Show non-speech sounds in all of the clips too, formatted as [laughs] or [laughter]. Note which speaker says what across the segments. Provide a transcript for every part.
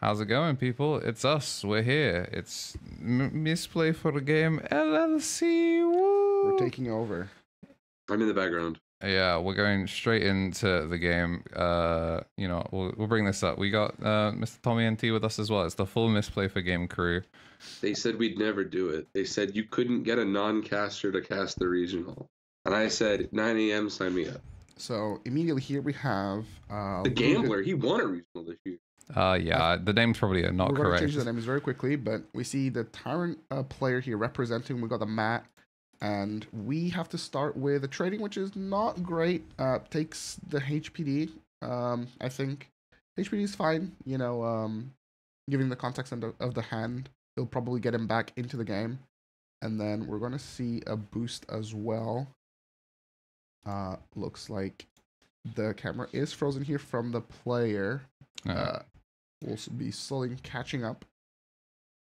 Speaker 1: How's it going, people? It's us. We're here. It's M- Misplay for the Game LLC. Woo!
Speaker 2: We're taking over.
Speaker 3: I'm in the background.
Speaker 1: Yeah, we're going straight into the game. Uh, you know, we'll, we'll bring this up. We got uh, Mr. Tommy NT with us as well. It's the full Misplay for Game crew.
Speaker 3: They said we'd never do it. They said you couldn't get a non-caster to cast the regional, and I said 9 a.m. Sign me up.
Speaker 2: So immediately here we have uh,
Speaker 3: The
Speaker 2: Luga-
Speaker 3: gambler, he won a regional this year.
Speaker 1: Uh, yeah, the name's probably not
Speaker 2: We're going to
Speaker 1: correct.
Speaker 2: change the names very quickly, but we see the Tyrant uh, player here representing. We've got the mat, and we have to start with a trading, which is not great. Uh, takes the HPD. Um, I think HPD is fine. You know, um, giving the context of the, of the hand, it'll probably get him back into the game, and then we're going to see a boost as well. Uh, looks like the camera is frozen here from the player.
Speaker 1: Uh,
Speaker 2: We'll be slowly catching up.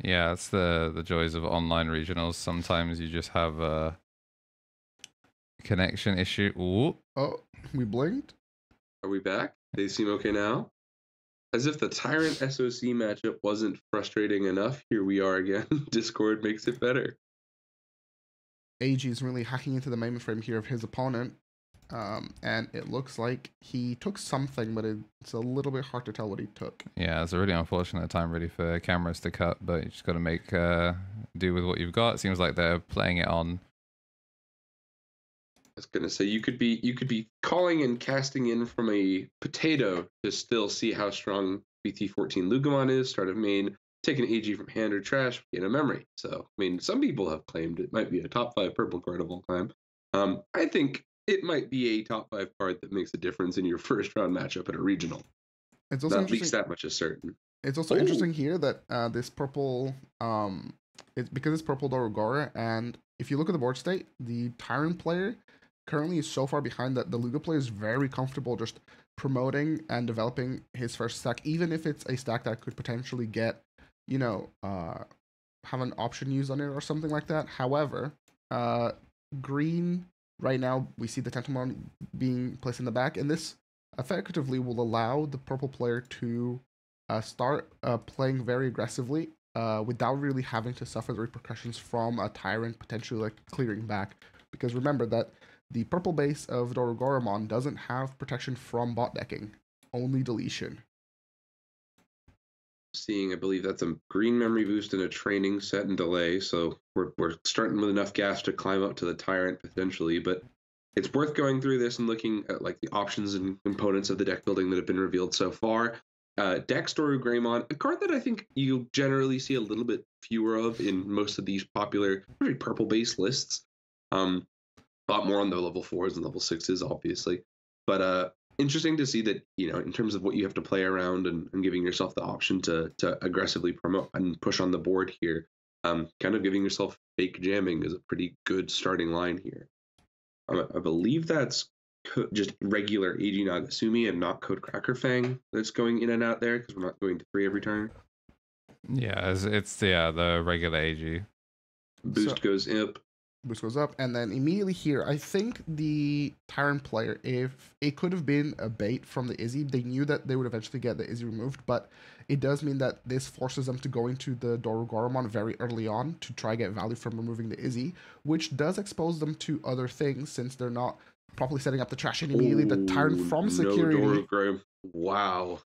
Speaker 1: yeah, it's the the joys of online regionals. Sometimes you just have a connection issue. Ooh,
Speaker 2: Oh, we blinked.
Speaker 3: Are we back? They seem okay now. As if the Tyrant SOC matchup wasn't frustrating enough, here we are again. [laughs] Discord makes it better.
Speaker 2: AG is really hacking into the mainframe here of his opponent. Um, and it looks like he took something, but it's a little bit hard to tell what he took.
Speaker 1: yeah, it's a really unfortunate time really for cameras to cut, but you just got to make uh, do with what you've got. It Seems like they're playing it on.
Speaker 3: I was gonna say you could be you could be calling and casting in from a potato to still see how strong BT14 Lugamon is, start of main, take an AG from hand or trash, gain a memory. So I mean some people have claimed it might be a top five purple card of all time. Um, I think it might be a top five card that makes a difference in your [laughs] first round matchup at a regional.
Speaker 2: It's also
Speaker 3: Not at least
Speaker 2: interesting.
Speaker 3: that much is certain.
Speaker 2: It's also
Speaker 3: Oh.
Speaker 2: interesting here that uh, this purple, um, it's because it's purple Dorugora, and if you look at the board state, the Tyrant player currently is so far behind that the Luga player is very comfortable just promoting and developing his first stack, even if it's a stack that could potentially get, you know, uh, have an option used on it or something like that. However, uh, green right now we see the Tentomon being placed in the back, and this effectively will allow the purple player to uh, start uh, playing very aggressively uh, without really having to suffer the repercussions from a tyrant potentially like clearing back. Because remember that the purple base of Dorugoramon doesn't have protection from bot decking, only deletion.
Speaker 3: Seeing, I believe that's a green memory boost and a training set and delay. So we're, we're starting with enough gas to climb up to the tyrant potentially, but it's worth going through this and looking at like the options and components of the deck building that have been revealed so far. Uh, Dex Doru Greymon, a card that I think you generally see a little bit fewer of in most of these popular, very purple based lists. Um, a lot more on the level fours and level sixes, obviously. But uh, interesting to see that you know in terms of what you have to play around and, and giving yourself the option to to aggressively promote and push on the board here um, kind of giving yourself fake jamming is a pretty good starting line here um, i believe that's co- just regular AG Nagasumi and not Code Cracker Fang that's going in and out there because we're not going to three every turn.
Speaker 1: Yeah, it's, it's yeah the regular AG.
Speaker 3: Boost
Speaker 2: So-
Speaker 3: goes imp.
Speaker 2: Boost goes up, and then immediately here, I think the Tyrant player, if it could have been a bait from the Izzy, they knew that they would eventually get the Izzy removed, but it does mean that this forces them to go into the Dorugoramon very early on to try get value from removing the Izzy, which does expose them to other things since they're not properly setting up the trash. And immediately the Tyrant
Speaker 3: Ooh,
Speaker 2: from
Speaker 3: no
Speaker 2: security.
Speaker 3: Doro Wow.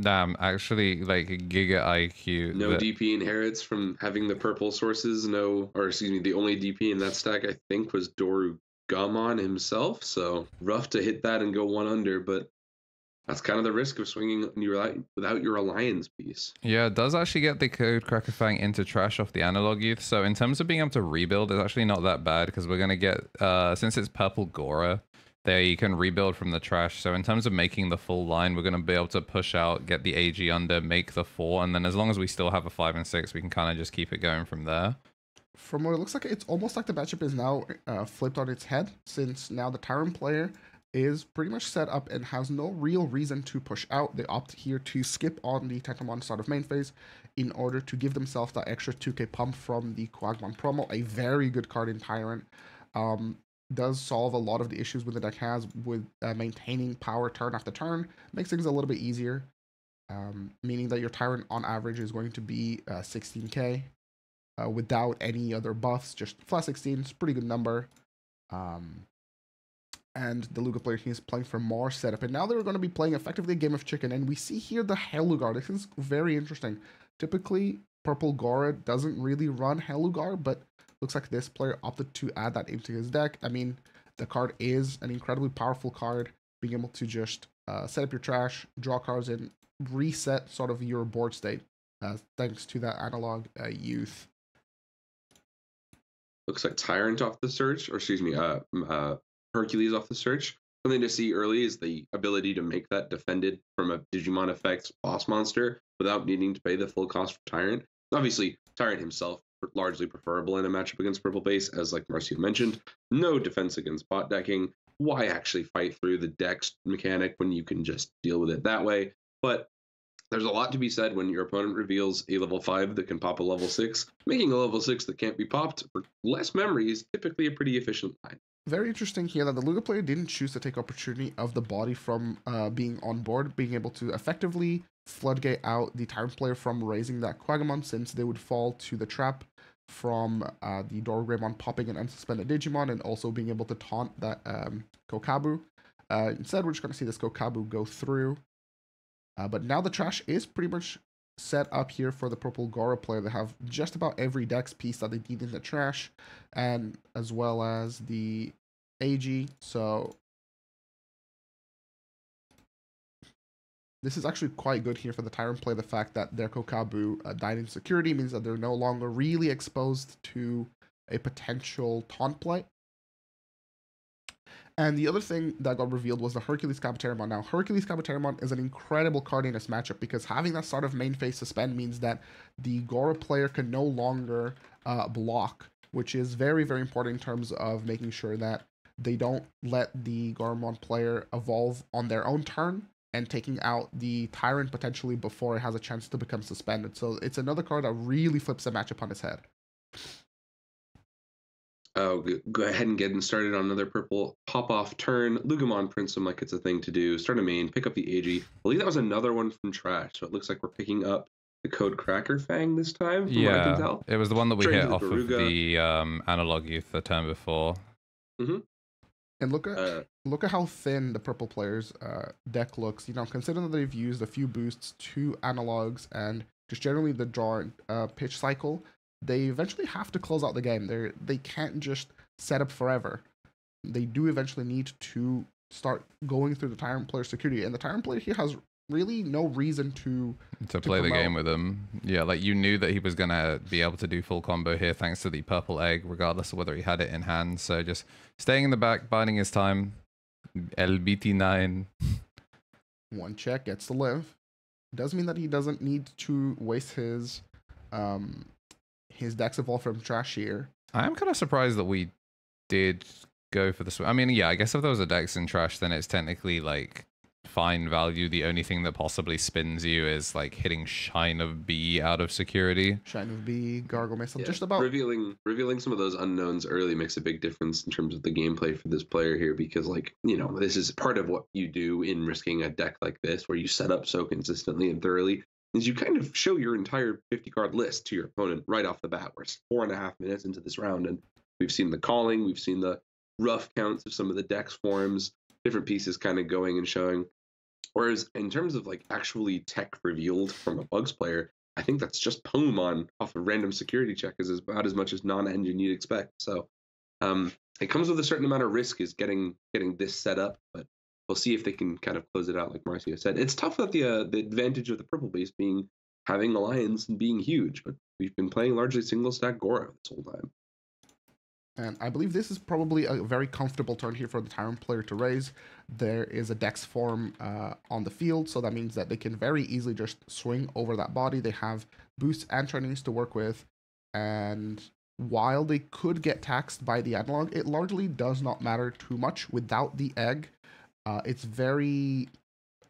Speaker 1: Damn, actually, like Giga IQ.
Speaker 3: No
Speaker 1: that-
Speaker 3: DP inherits from having the purple sources. No, or excuse me, the only DP in that stack I think was Doru Gamon himself. So rough to hit that and go one under, but that's kind of the risk of swinging without your alliance piece.
Speaker 1: Yeah, it does actually get the Code Cracker Fang into trash off the analog youth. So in terms of being able to rebuild, it's actually not that bad because we're gonna get uh since it's purple Gora, there you can rebuild from the trash. So in terms of making the full line, we're gonna be able to push out, get the AG under, make the four, and then as long as we still have a five and six, we can kind of just keep it going from there.
Speaker 2: From what it looks like, it's almost like the matchup is now uh, flipped on its head, since now the Tyrant player is pretty much set up and has no real reason to push out. They opt here to skip on the Tentomon start of main phase in order to give themselves that extra 2k pump from the Kuwagamon promo, a very good card in Tyrant. Um, does solve a lot of the issues with the deck has with uh, maintaining power turn after turn, makes things a little bit easier. um, meaning that your Tyrant on average is going to be uh, 16k uh, without any other buffs, just flat 16. It's a pretty good number. Um, and the Luga player team is playing for more setup. And now they're going to be playing effectively a game of chicken. And we see here the Hellugar. This is very interesting. Typically, Purple Gora doesn't really run Hellugar, but looks like this player opted to add that into his deck. I mean, the card is an incredibly powerful card, being able to just uh, set up your trash, draw cards, and reset sort of your board state, uh, thanks to that analog uh, youth.
Speaker 3: Looks like Tyrant off the search, or excuse me, uh, uh, Hercules off the search. Something to see early is the ability to make that defended from a Digimon effects boss monster without needing to pay the full cost for Tyrant. Obviously, Tyrant himself largely preferable in a matchup against purple base, as like Marcio mentioned. No defense against bot decking. Why actually fight through the dex mechanic when you can just deal with it that way? But there's a lot to be said when your opponent reveals a level 5 that can pop a level 6. Making a level 6 that can't be popped for less memory is typically a pretty efficient line.
Speaker 2: Very interesting here that the Luga player didn't choose to take opportunity of the body from uh, being on board, being able to effectively floodgate out the Tyrant player from raising that Kuwagamon since they would fall to the trap from uh, the Dorugreymon popping an unsuspended Digimon and also being able to taunt that um, Kokabu. Uh, instead, we're just going to see this Kokabu go through. Uh, but now the trash is pretty much set up here for the purple Gora player. They have just about every dex piece that they need in the trash, and as well as the AG. So this is actually quite good here for the Tyrant play. The fact that their Kokabu uh, died in security means that they're no longer really exposed to a potential taunt play. And the other thing that got revealed was the Hercules Kabuterimon. Now, Hercules Kabuterimon is an incredible card in this matchup because having that sort of main phase suspend means that the Gora player can no longer uh, block, which is very, very important in terms of making sure that they don't let the Goramon player evolve on their own turn and taking out the Tyrant potentially before it has a chance to become suspended. So it's another card that really flips the matchup on its head.
Speaker 3: Oh, go ahead and get started on another purple pop off turn. Lugamon prints them like it's a thing to do. Start a main, pick up the AG. I believe that was another one from trash. So it looks like we're picking up the code Cracker Fang this time.
Speaker 1: yeah, it was the one that we hit off of the um, analog youth the turn before.
Speaker 3: Mm-hmm.
Speaker 2: And look at uh, look at how thin the purple players uh, deck looks. You know, considering that they've used a few boosts, two analogs, and just generally the draw uh, pitch cycle they eventually have to close out the game. They they can't just set up forever. They do eventually need to start going through the tyrant player security, and the tyrant player here has really no reason to
Speaker 1: to, to play the game with him. Yeah, like you knew that he was gonna be able to do full combo here thanks to the purple egg, regardless of whether he had it in hand. So just staying in the back, biding his time. LBT nine.
Speaker 2: One check gets to live. Does mean that he doesn't need to waste his um his decks evolve from trash here.
Speaker 1: I am kind of surprised that we did go for this. I mean, yeah, I guess if there was a dex in trash, then it's technically like fine value. The only thing that possibly spins you is like hitting Shine of B out of security.
Speaker 2: Shine of B, Gargle Missile, yeah. just about
Speaker 3: revealing revealing some of those unknowns early makes a big difference in terms of the gameplay for this player here because like you know this is part of what you do in risking a deck like this where you set up so consistently and thoroughly is you kind of show your entire 50 card list to your opponent right off the bat. We're four and a half minutes into this round, and we've seen the calling, we've seen the rough counts of some of the decks forms, different pieces kind of going and showing. Whereas in terms of like actually tech revealed from a bugs player, I think that's just Pomon off a random security check is about as much as non-engine you'd expect. So um, it comes with a certain amount of risk is getting getting this set up, but we'll see if they can kind of close it out, like Marcio said. It's tough that the uh, the advantage of the purple base being having alliance and being huge, but we've been playing largely single stack Gora this whole time.
Speaker 2: And I believe this is probably a very comfortable turn here for the Tyrant player to raise. There is a Dex form uh, on the field, so that means that they can very easily just swing over that body. They have boosts and trainings to work with, and while they could get taxed by the analog, it largely does not matter too much without the egg. Uh, it's very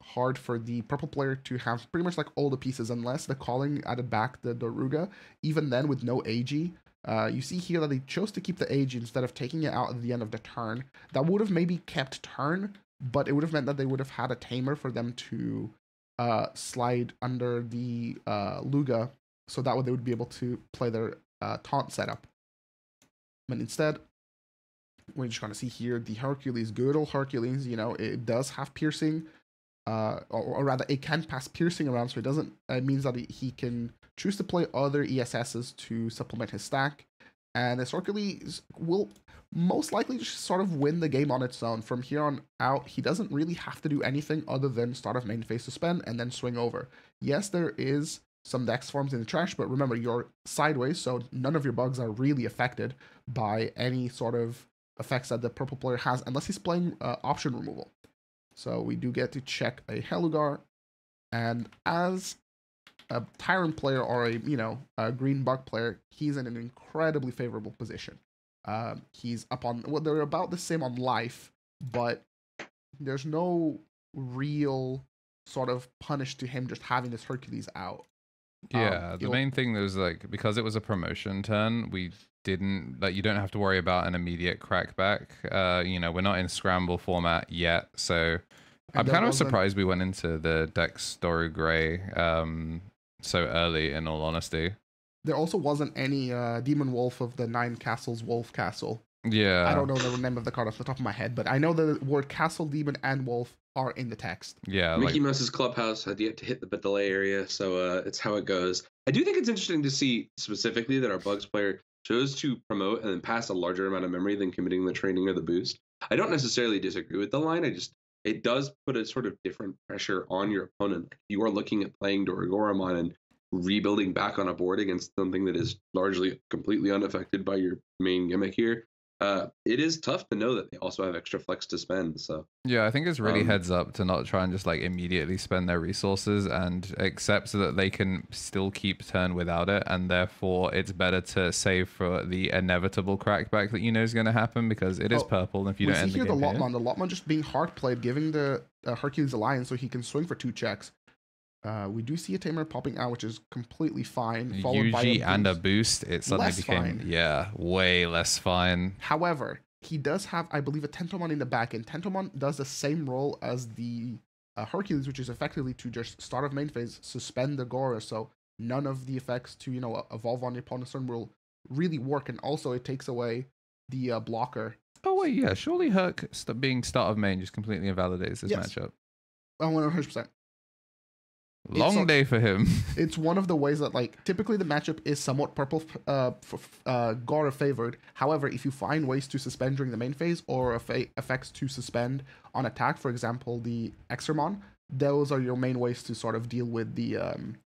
Speaker 2: hard for the purple player to have pretty much like all the pieces unless the calling added back the Doruga. Even then, with no AG, uh, you see here that they chose to keep the age instead of taking it out at the end of the turn. That would have maybe kept turn, but it would have meant that they would have had a tamer for them to uh, slide under the uh, Luga, so that way they would be able to play their uh, taunt setup. But instead, we're just gonna see here the Hercules, good old Hercules. You know, it does have piercing, uh, or, or rather, it can pass piercing around, so it doesn't. It means that he can choose to play other ESSs to supplement his stack, and Hercules will most likely just sort of win the game on its own. From here on out, he doesn't really have to do anything other than start off main phase suspend and then swing over. Yes, there is some dex forms in the trash, but remember you're sideways, so none of your bugs are really affected by any sort of effects that the purple player has, unless he's playing uh, option removal. So we do get to check a Helugar, and as a Tyrant player or a you know a green Buck player, he's in an incredibly favorable position. Uh, he's up on well, they're about the same on life, but there's no real sort of punish to him just having this Hercules out. Um,
Speaker 1: Yeah, the main thing was like because it was a promotion turn, we didn't like you don't have to worry about an immediate crackback. Uh, you know, we're not in scramble format yet, so I'm kind of surprised we went into the Dex Doru Gray um so early. In all honesty,
Speaker 2: There also wasn't any uh, Demon Wolf of the Nine Castles Wolf Castle.
Speaker 1: yeah,
Speaker 2: I don't know the name of the card off the top of my head, but I know the word Castle Demon and Wolf are in the text.
Speaker 1: Yeah,
Speaker 3: Mickey
Speaker 1: like
Speaker 3: Mouse's clubhouse had yet to hit the delay area, so uh, it's how it goes. I do think it's interesting to see specifically that our Bugs player chose to promote and then pass a larger amount of memory than committing the training or the boost. I don't necessarily disagree with the line. I just it does put a sort of different pressure on your opponent. You are looking at playing Dorugoramon and rebuilding back on a board against something that is largely completely unaffected by your main gimmick here. Uh, it is tough to know that they also have extra flex to spend. So
Speaker 1: Yeah, I think it's really
Speaker 3: Um,
Speaker 1: heads up to not try and just like immediately spend their resources and accept so that they can still keep turn without it, and therefore it's better to save for the inevitable crackback that you know is going to happen because it is
Speaker 2: Oh,
Speaker 1: purple. And if you don't
Speaker 2: see
Speaker 1: end the
Speaker 2: here the
Speaker 1: game here,
Speaker 2: the Lotmon just being hard played, giving the uh, Hercules Alliance so he can swing for two checks. Uh, we do see a Tamer popping out, which is completely fine. Followed by
Speaker 1: UG
Speaker 2: a
Speaker 1: and a
Speaker 2: boost.
Speaker 1: it suddenly
Speaker 2: Less
Speaker 1: became
Speaker 2: fine.
Speaker 1: yeah way less fine.
Speaker 2: However, he does have, I believe, a Tentomon in the back, and Tentomon does the same role as the uh, Hercules, which is effectively to just start of main phase, suspend the Gora, so none of the effects to you know evolve on the opponent's turn will really work, and also it takes away the uh, blocker.
Speaker 1: Oh wait, yeah, surely Herc being start of main just completely invalidates this
Speaker 2: Yes.
Speaker 1: matchup.
Speaker 2: Oh, 100%.
Speaker 1: Long
Speaker 2: sort-
Speaker 1: day for him. [laughs]
Speaker 2: It's one of the ways that, like, typically the matchup is somewhat purple, uh, f- uh, Gora favored. However, if you find ways to suspend during the main phase or effa- effects to suspend on attack, for example, the Exermon, those are your main ways to sort of deal with the um,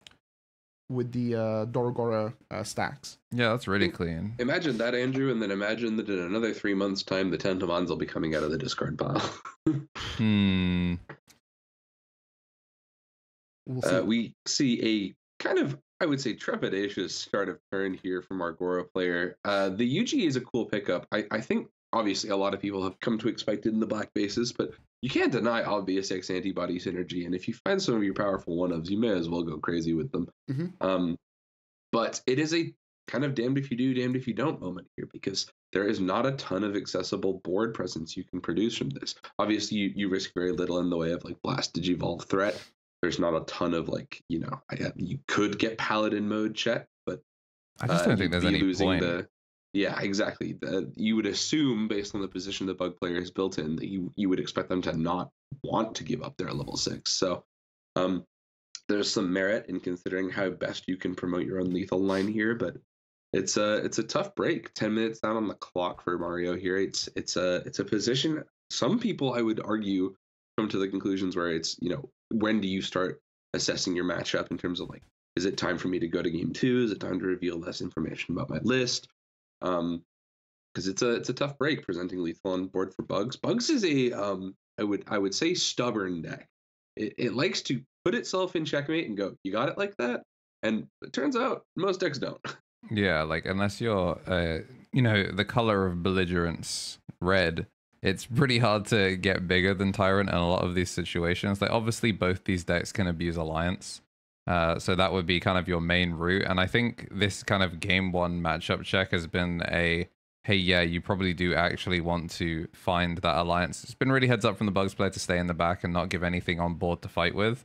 Speaker 2: with the uh, Dorugora uh, stacks.
Speaker 1: yeah, that's really clean.
Speaker 3: Imagine that, Andrew, and then imagine that in another three months' time, the Tentomons will be coming out of the discard pile. [laughs]
Speaker 1: Hmm.
Speaker 2: We'll see.
Speaker 3: uh, we see a kind of, I would say, trepidatious start of turn here from our Goro player. Uh, the UG is a cool pickup. I, I think, obviously, a lot of people have come to expect it in the black bases, but you can't deny obvious X antibody synergy. And if you find some of your powerful one ofs, you may as well go crazy with them.
Speaker 2: Mhm.
Speaker 3: Um, but it is a kind of damned if you do, damned if you don't moment here because there is not a ton of accessible board presence you can produce from this. Obviously, you, you risk very little in the way of like blast digivolve threat. There's not a ton of like, you know, I, you could get paladin mode check, but
Speaker 1: I just
Speaker 3: uh,
Speaker 1: don't think there's any
Speaker 3: losing
Speaker 1: point.
Speaker 3: The, yeah, exactly. The, you would assume, based on the position the bug player is built in, that you you would expect them to not want to give up their level six. So, um, there's some merit in considering how best you can promote your own lethal line here, but it's a it's a tough break. Ten minutes down on the clock for Mario here. It's it's a it's a position. Some people, I would argue, come to the conclusions where it's you know when do you start assessing your matchup in terms of like is it time for me to go to game two? Is it time to reveal less information about my list? Um, because it's a it's a tough break presenting lethal on board for Bugs. Bugs is a um I would I would say stubborn deck. It it likes to put itself in checkmate and go, you got it like that. And it turns out most decks don't. [laughs]
Speaker 1: Yeah, like unless you're, uh, you know, the color of belligerence red, it's pretty hard to get bigger than Tyrant in a lot of these situations. Like obviously, both these decks can abuse Alliance, uh, so that would be kind of your main route. And I think this kind of game one matchup check has been a, hey, yeah, you probably do actually want to find that Alliance. It's been really heads up from the Bugs player to stay in the back and not give anything on board to fight with.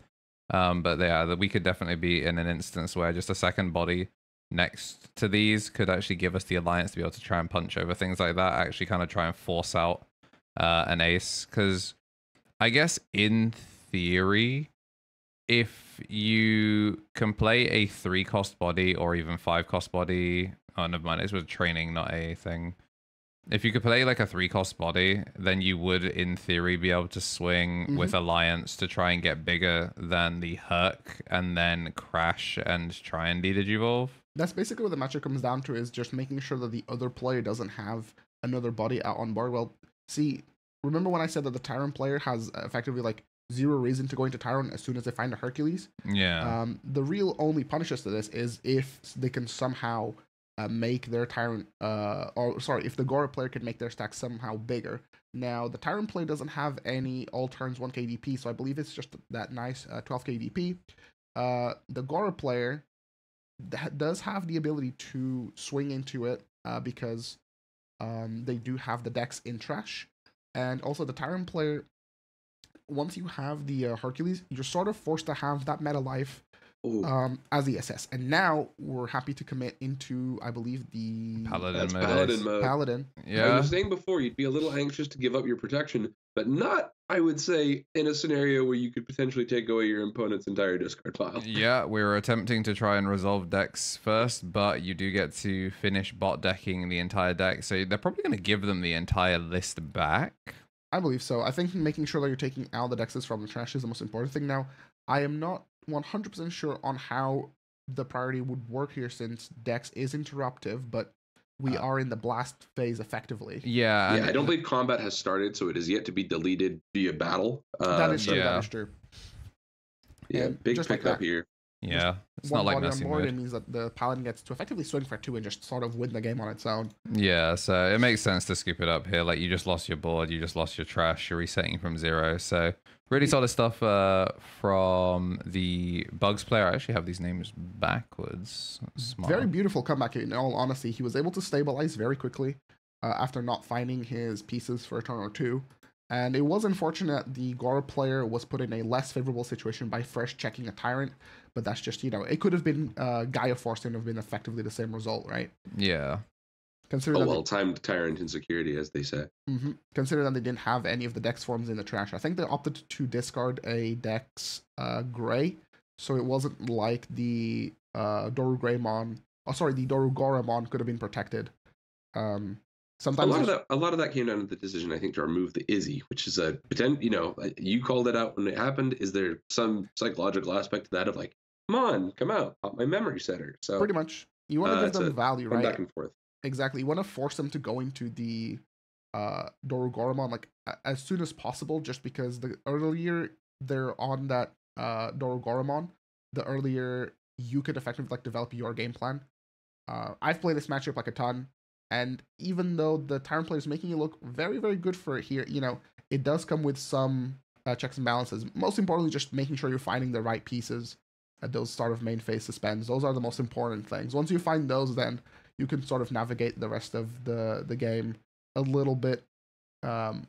Speaker 1: Um, but yeah, that we could definitely be in an instance where just a second body next to these could actually give us the alliance to be able to try and punch over things like that. Actually, kind of try and force out uh, an ace because I guess in theory, if you can play a three cost body or even five cost body, oh never mind, it was training, not a thing. If you could play like a three cost body, then you would in theory be able to swing with Alliance to try and get bigger than the Herc and then crash and try and D Digivolve.
Speaker 2: That's basically what the matchup comes down to is just making sure that the other player doesn't have another body out on board. Well, see, remember when I said that the Tyrant player has effectively like zero reason to go into Tyrant as soon as they find a Hercules?
Speaker 1: Yeah.
Speaker 2: Um, the real only punishes to this is if they can somehow uh, make their Tyrant, uh, or sorry, if the Gora player can make their stack somehow bigger. Now, the Tyrant player doesn't have any all turns 1 KDP, so I believe it's just that nice uh, 12 KDP. Uh, the Gora player that does have the ability to swing into it uh, because um, they do have the decks in trash. And also, the Tyrant player, once you have the uh, Hercules, you're sort of forced to have that meta life um, as the SS. And now we're happy to commit into, I believe, the
Speaker 1: Paladin mode.
Speaker 3: paladin mode.
Speaker 2: Paladin. Yeah.
Speaker 3: I
Speaker 1: Yeah.
Speaker 3: was saying before, you'd be a little anxious to give up your protection, but not, I would say, in a scenario where you could potentially take away your opponent's entire discard pile. [laughs]
Speaker 1: Yeah, we were attempting to try and resolve decks first, but you do get to finish bot decking the entire deck, so they're probably going to give them the entire list back.
Speaker 2: I believe so. I think making sure that you're taking out the dexes from the trash is the most important thing now. I am not 100% sure on how the priority would work here since dex is interruptive, but we
Speaker 1: Uh,
Speaker 2: are in the blast phase effectively.
Speaker 1: Yeah,
Speaker 3: Yeah, I don't believe combat has started, so it is yet to be deleted via battle. Uh,
Speaker 2: that is
Speaker 3: so,
Speaker 2: true.
Speaker 1: yeah.
Speaker 2: That is true.
Speaker 3: Yeah,
Speaker 2: And
Speaker 3: big
Speaker 2: just like
Speaker 3: pickup here.
Speaker 1: Yeah. It's
Speaker 2: One
Speaker 1: not like
Speaker 2: on board,
Speaker 1: mode.
Speaker 2: it means that the paladin gets to effectively swing for two and just sort of win the game on its own.
Speaker 1: Yeah, so it makes sense to scoop it up here. Like you just lost your board, you just lost your trash, you're resetting from zero. So really solid stuff uh, from the Bugs player. I actually have these names backwards. Smart.
Speaker 2: Very beautiful comeback. In all honesty, he was able to stabilize very quickly uh, after not finding his pieces for a turn or two. And it was unfortunate the Gora player was put in a less favorable situation by fresh checking a tyrant, but that's just you know it could have been uh, Gaia Force and have been effectively the same result, right?
Speaker 1: Yeah.
Speaker 2: Consider
Speaker 3: Oh,
Speaker 2: that
Speaker 3: well timed tyrant insecurity, as they say.
Speaker 2: they, mhm. consider that they didn't have any of the Dex forms in the trash. I think they opted to discard a Dex uh, Gray, so it wasn't like the uh, Doru Greymon. Oh, sorry, the Doru Goramon could have been protected. Um,
Speaker 3: A
Speaker 2: sometimes
Speaker 3: lot of that, a lot of that came down to the decision, I think, to remove the Izzy, which is a pretend. You know, uh, you called it out when it happened. Is there some psychological aspect to that of like, come on, come out, pop my memory center. So
Speaker 2: pretty much you want to
Speaker 3: uh,
Speaker 2: give them value, right?
Speaker 3: back and forth.
Speaker 2: Exactly. You want to force them to go into the uh Doru Goramon like as soon as possible, just because the earlier they're on that uh Doru Goramon, the earlier you could effectively like develop your game plan. Uh, I've played this matchup like a ton, and even though the Tyrant player is making it look very, very good for it here, you know, it does come with some uh, checks and balances. Most importantly, just making sure you're finding the right pieces at those sort of main phase suspends. Those are the most important things. Once you find those, then you can sort of navigate the rest of the the game a little bit. Um,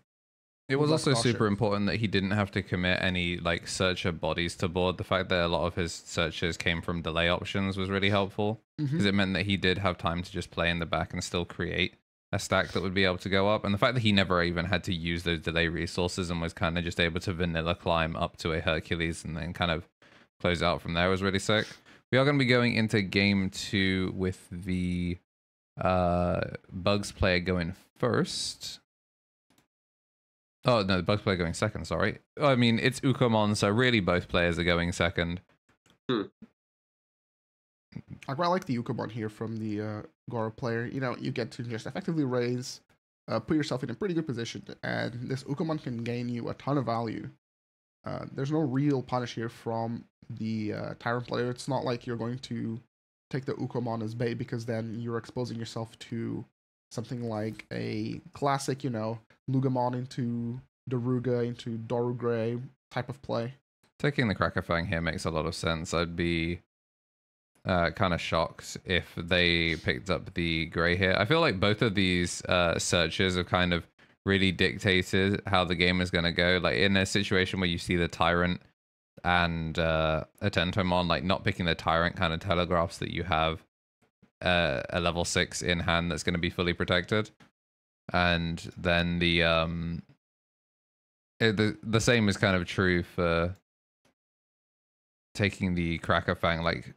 Speaker 1: It was also super important that he didn't have to commit any like searcher bodies to board. The fact that a lot of his searches came from delay options was really helpful because it meant that he did have time to just play in the back and still create a stack that would be able to go up. And the fact that he never even had to use those delay resources and was kind of just able to vanilla climb up to a Hercules and then kind of close out from there was really sick. We are going to be going into game two with the uh, Bugs player going first. Oh no, the Bugs player going second. Sorry. I mean it's Ukomon, so really both players are going second.
Speaker 2: I quite like the Ukobon here from the uh, Gora player. You know, you get to just effectively raise, uh, put yourself in a pretty good position, and this Ukomon can gain you a ton of value. Uh, there's no real punish here from the uh, Tyrant player. It's not like you're going to take the Ukomon as bait because then you're exposing yourself to something like a classic, you know, Lugamon into Daruga into Doru Grey type of play.
Speaker 1: Taking the Cracker Fang here makes a lot of sense. I'd be uh, kind of shocked if they picked up the Grey here. I feel like both of these uh, searches have kind of really dictated how the game is going to go. Like in a situation where you see the Tyrant and uh, a Tentomon, like not picking the Tyrant kind of telegraphs that you have uh, a level six in hand that's going to be fully protected, and then the um, it, the the same is kind of true for taking the Cracker Fang. Like,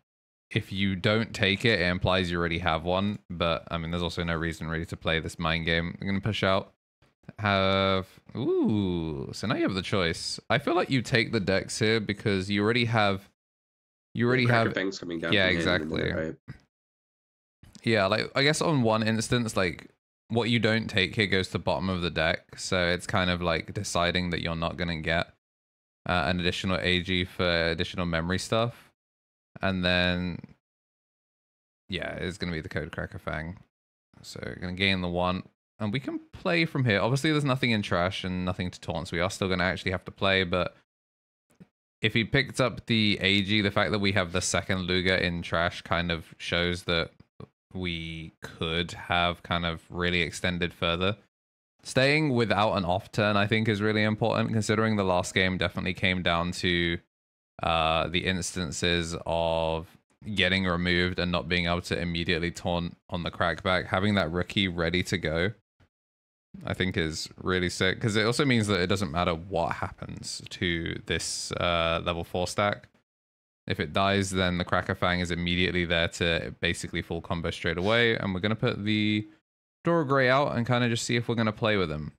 Speaker 1: if you don't take it, it implies you already have one. But I mean, there's also no reason really to play this mind game. I'm gonna push out. Have ooh, so now you have the choice. I feel like you take the decks here because you already have. You already have
Speaker 3: coming down.
Speaker 1: Yeah,
Speaker 3: from hand in a minute,
Speaker 1: exactly.
Speaker 3: right?
Speaker 1: Yeah, like I guess on one instance, like what you don't take here goes to bottom of the deck, so it's kind of like deciding that you're not gonna get uh, an additional AG for additional memory stuff, and then yeah, it's gonna be the Code Cracker Fang. So you're gonna gain the one, and we can play from here. Obviously, there's nothing in trash and nothing to taunt, so we are still gonna actually have to play, but. If he picked up the AG, the fact that we have the second Luga in trash kind of shows that we could have kind of really extended further. Staying without an off turn, I think, is really important, considering the last game definitely came down to uh, the instances of getting removed and not being able to immediately taunt on the crackback. Having that rookie ready to go, I think, is really sick because it also means that it doesn't matter what happens to this uh, level four stack. If it dies, then the Cracker Fang is immediately there to basically full combo straight away. And we're going to put the Dora Grey out and kind of just see if we're going to play with him.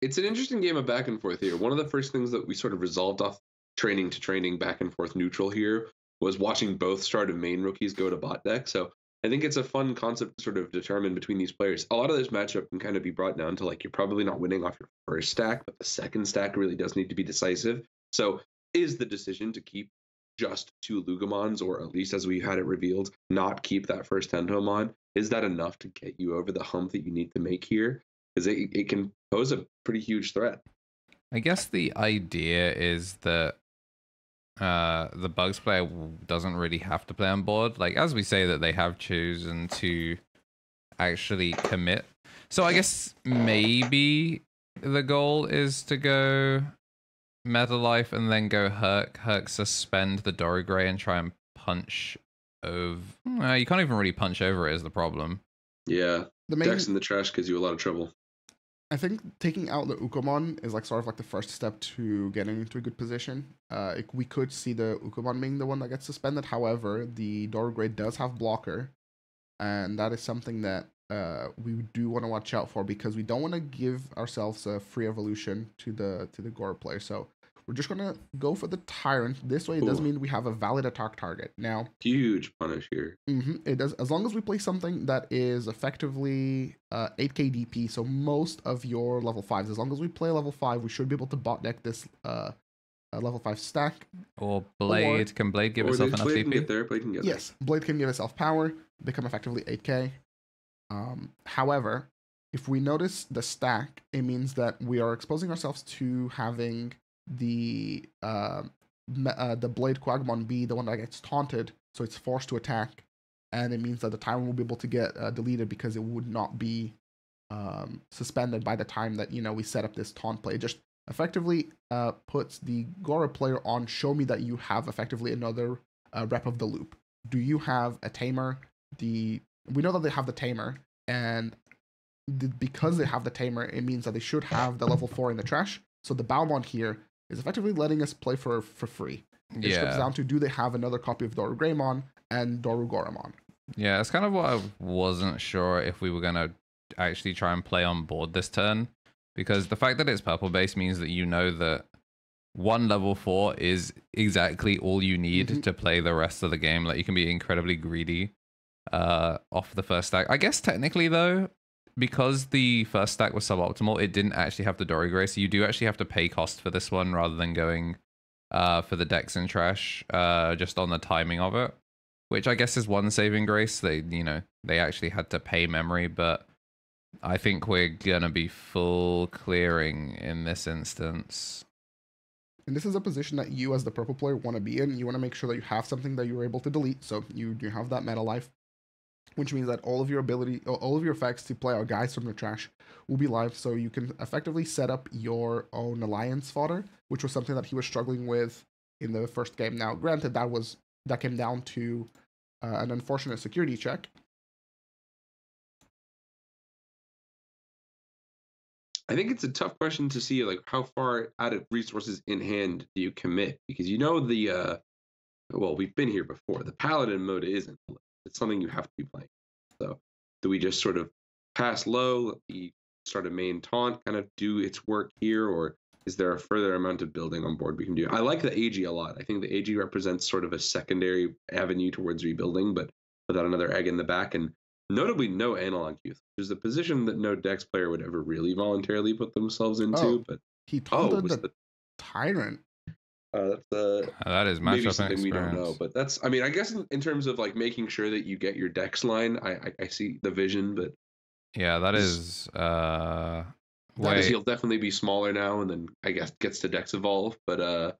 Speaker 3: It's an interesting game of back and forth here. One of the first things that we sort of resolved off training to training back and forth neutral here was watching both start of main rookies go to bot deck. So I think it's a fun concept to sort of determine between these players. A lot of this matchup can kind of be brought down to like you're probably not winning off your first stack, but the second stack really does need to be decisive. So is the decision to keep just two Lugamons, or at least as we had it revealed, not keep that first Tentomon? Is that enough to get you over the hump that you need to make here? Because it, it can pose a pretty huge threat.
Speaker 1: I guess the idea is that uh, the Bugs player doesn't really have to play on board. Like, as we say that they have chosen to actually commit. So I guess maybe the goal is to go Meta Life and then go Herc, Herc suspend the Dory Grey and try and punch over. Uh, you can't even really punch over it is the problem.
Speaker 3: Yeah,
Speaker 2: The main,
Speaker 3: decks in the trash gives you a lot of trouble.
Speaker 2: I think taking out the Ukomon is like sort of like the first step to getting into a good position. Uh, it- we could see the Ukomon being the one that gets suspended. However, the Dorograde does have blocker, and that is something that uh, we do want to watch out for because we don't want to give ourselves a free evolution to the to the Gore player. So we're just gonna go for the Tyrant. This way, it does
Speaker 3: Ooh.
Speaker 2: mean we have a valid attack target. Now,
Speaker 3: Huge punish here.
Speaker 2: hmm It does as long as we play something that is effectively uh, 8k DP. So most of your level fives, as long as we play level five, we should be able to bot deck this uh, uh, level five stack.
Speaker 1: Or Blade. can Blade give
Speaker 3: or
Speaker 1: itself
Speaker 3: they,
Speaker 1: enough
Speaker 3: Blade can get there, Blade can get
Speaker 2: Yes, Blade can give itself power, become effectively 8k. Um, however, if we notice the stack, it means that we are exposing ourselves to having the uh, uh, the Blade Kuwagamon be the one that gets taunted, so it's forced to attack, and it means that the Tyrant will be able to get uh, deleted because it would not be um, suspended by the time that you know we set up this taunt play. It just effectively uh, puts the Gora player on show me that you have effectively another uh, rep of the loop. Do you have a tamer? The we know that they have the tamer, and the, because they have the tamer, it means that they should have the level four in the trash. So the Balmond here is effectively letting us play for for free. It just comes
Speaker 1: Yeah.
Speaker 2: down to do they have another copy of Doru Greymon and Doru Goramon.
Speaker 1: Yeah, that's kind of what I wasn't sure if we were gonna actually try and play on board this turn, because the fact that it's purple base means that you know that one level four is exactly all you need
Speaker 2: Mhm.
Speaker 1: to play the rest of the game. Like you can be incredibly greedy uh, off the first stack. I guess technically though, because the first stack was suboptimal, it didn't actually have the Dory Grace. So you do actually have to pay cost for this one rather than going uh, for the decks and trash, uh, just on the timing of it which I guess is one saving grace. They, you know, they actually had to pay memory, but I think we're gonna be full clearing in this instance.
Speaker 2: And this is a position that you, as the purple player, want to be in. You want to make sure that you have something that you're able to delete. So you do have that meta life. Which means that all of your ability, all of your effects to play our guys from your trash will be live. So you can effectively set up your own alliance fodder, which was something that he was struggling with in the first game. Now, granted, that was that came down to uh, an unfortunate security check.
Speaker 3: I think it's a tough question to see like how far out of resources in hand do you commit because you know the uh well we've been here before the paladin mode isn't it's something you have to be playing so do we just sort of pass low the start a main taunt kind of do its work here or is there a further amount of building on board we can do I like the AG a lot I think the AG represents sort of a secondary avenue towards rebuilding but without another egg in the back and notably no analog youth, which is a position that no Dex player would ever really voluntarily put themselves into.
Speaker 2: Oh,
Speaker 3: but
Speaker 2: He
Speaker 3: oh,
Speaker 2: taunted
Speaker 3: was
Speaker 2: the
Speaker 3: the,
Speaker 2: tyrant.
Speaker 3: Uh, that's uh,
Speaker 1: Uh, That is
Speaker 3: maybe
Speaker 1: matchup
Speaker 3: something we don't know. But that's I mean I guess in, in terms of like making sure that you get your Dex line, I I, I see the vision, but
Speaker 1: Yeah, that
Speaker 3: Is-
Speaker 1: is. Uh,
Speaker 3: that is he'll definitely be smaller now, and then I guess gets to Dex evolve. But uh,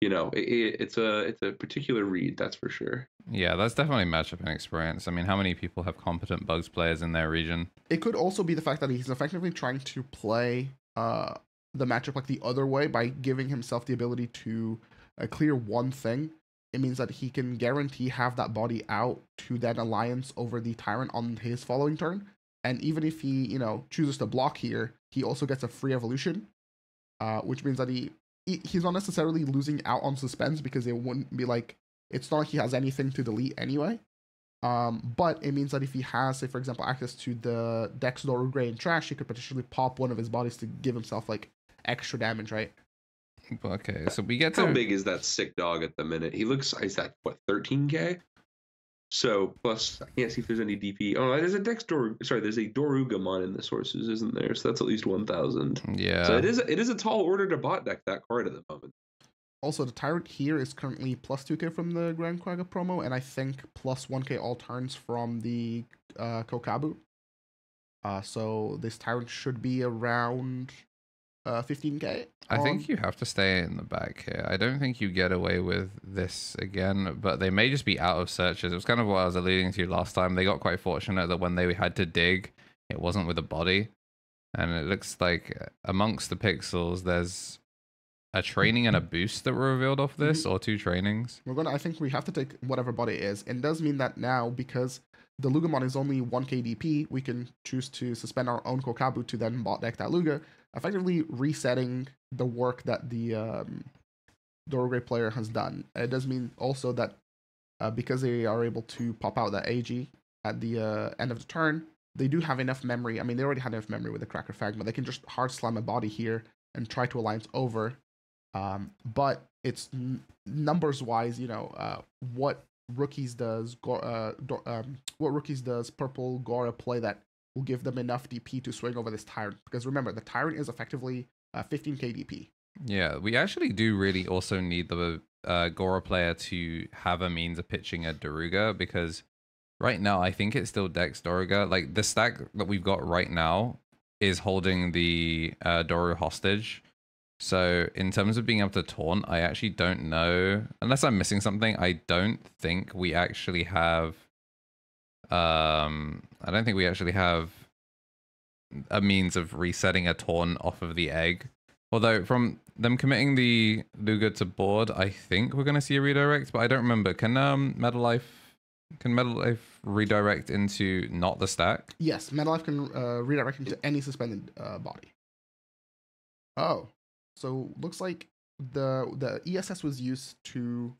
Speaker 3: you know, it, it, it's a it's a particular read, that's for sure.
Speaker 1: yeah, that's definitely matchup and experience I mean, how many people have competent bugs players in their region?
Speaker 2: It could also be the fact that he's effectively trying to play uh, the matchup like the other way by giving himself the ability to uh, clear one thing. It means that he can guarantee have that body out to then alliance over the tyrant on his following turn. And even if he, you know, chooses to block here, he also gets a free evolution, uh, which means that he, he he's not necessarily losing out on suspense because it wouldn't be like it's not like he has anything to delete anyway. Um, but it means that if he has, say, for example, access to the Dex Doru Grey and Trash, he could potentially pop one of his bodies to give himself like extra damage, right?
Speaker 1: Okay, so we get
Speaker 3: How big is that sick dog at the minute? He looks is that what 13k? So plus I can't see if there's any DP. Oh, there's a Dex Dor. Sorry, there's a Dorugamon in the sources, isn't there? So that's at least 1,000.
Speaker 1: Yeah.
Speaker 3: So it is it is a tall order to bot deck that card at the moment.
Speaker 2: Also, the Tyrant here is currently plus 2k from the Grand Quagga promo, and I think plus 1k all turns from the uh, Kokabu. Uh, so this Tyrant should be around uh, 15k.
Speaker 1: I
Speaker 2: on-
Speaker 1: think you have to stay in the back here. I don't think you get away with this again, but they may just be out of searches. It was kind of what I was alluding to last time. They got quite fortunate that when they had to dig, it wasn't with a body. And it looks like amongst the pixels, there's a training and a boost that were revealed off this, or two trainings.
Speaker 2: We're gonna. I think we have to take whatever body it is. It does mean that now because the Lugamon is only one KDP, we can choose to suspend our own Kokabu to then bot deck that Luga, effectively resetting the work that the um, player has done. It does mean also that uh, because they are able to pop out that AG at the uh, end of the turn, they do have enough memory. I mean, they already had enough memory with the Cracker but they can just hard slam a body here and try to alliance over. Um, but it's n- numbers wise, you know, uh, what rookies does uh, um, what rookies does Purple Gora play that will give them enough DP to swing over this Tyrant? Because remember, the Tyrant is effectively uh, 15k DP.
Speaker 1: Yeah, we actually do really also need the uh, Gora player to have a means of pitching a Daruga because right now I think it's still Dex Daruga. Like the stack that we've got right now is holding the uh, Doru hostage. So in terms of being able to taunt, I actually don't know unless I'm missing something. I don't think we actually have. Um, I don't think we actually have a means of resetting a torn off of the egg. Although from them committing the Luga to board, I think we're gonna see a redirect, but I don't remember. Can um Metal Life can Metal Life redirect into not the stack?
Speaker 2: Yes, Metal Life can uh, redirect into any suspended uh, body. Oh, so looks like the the ESS was used to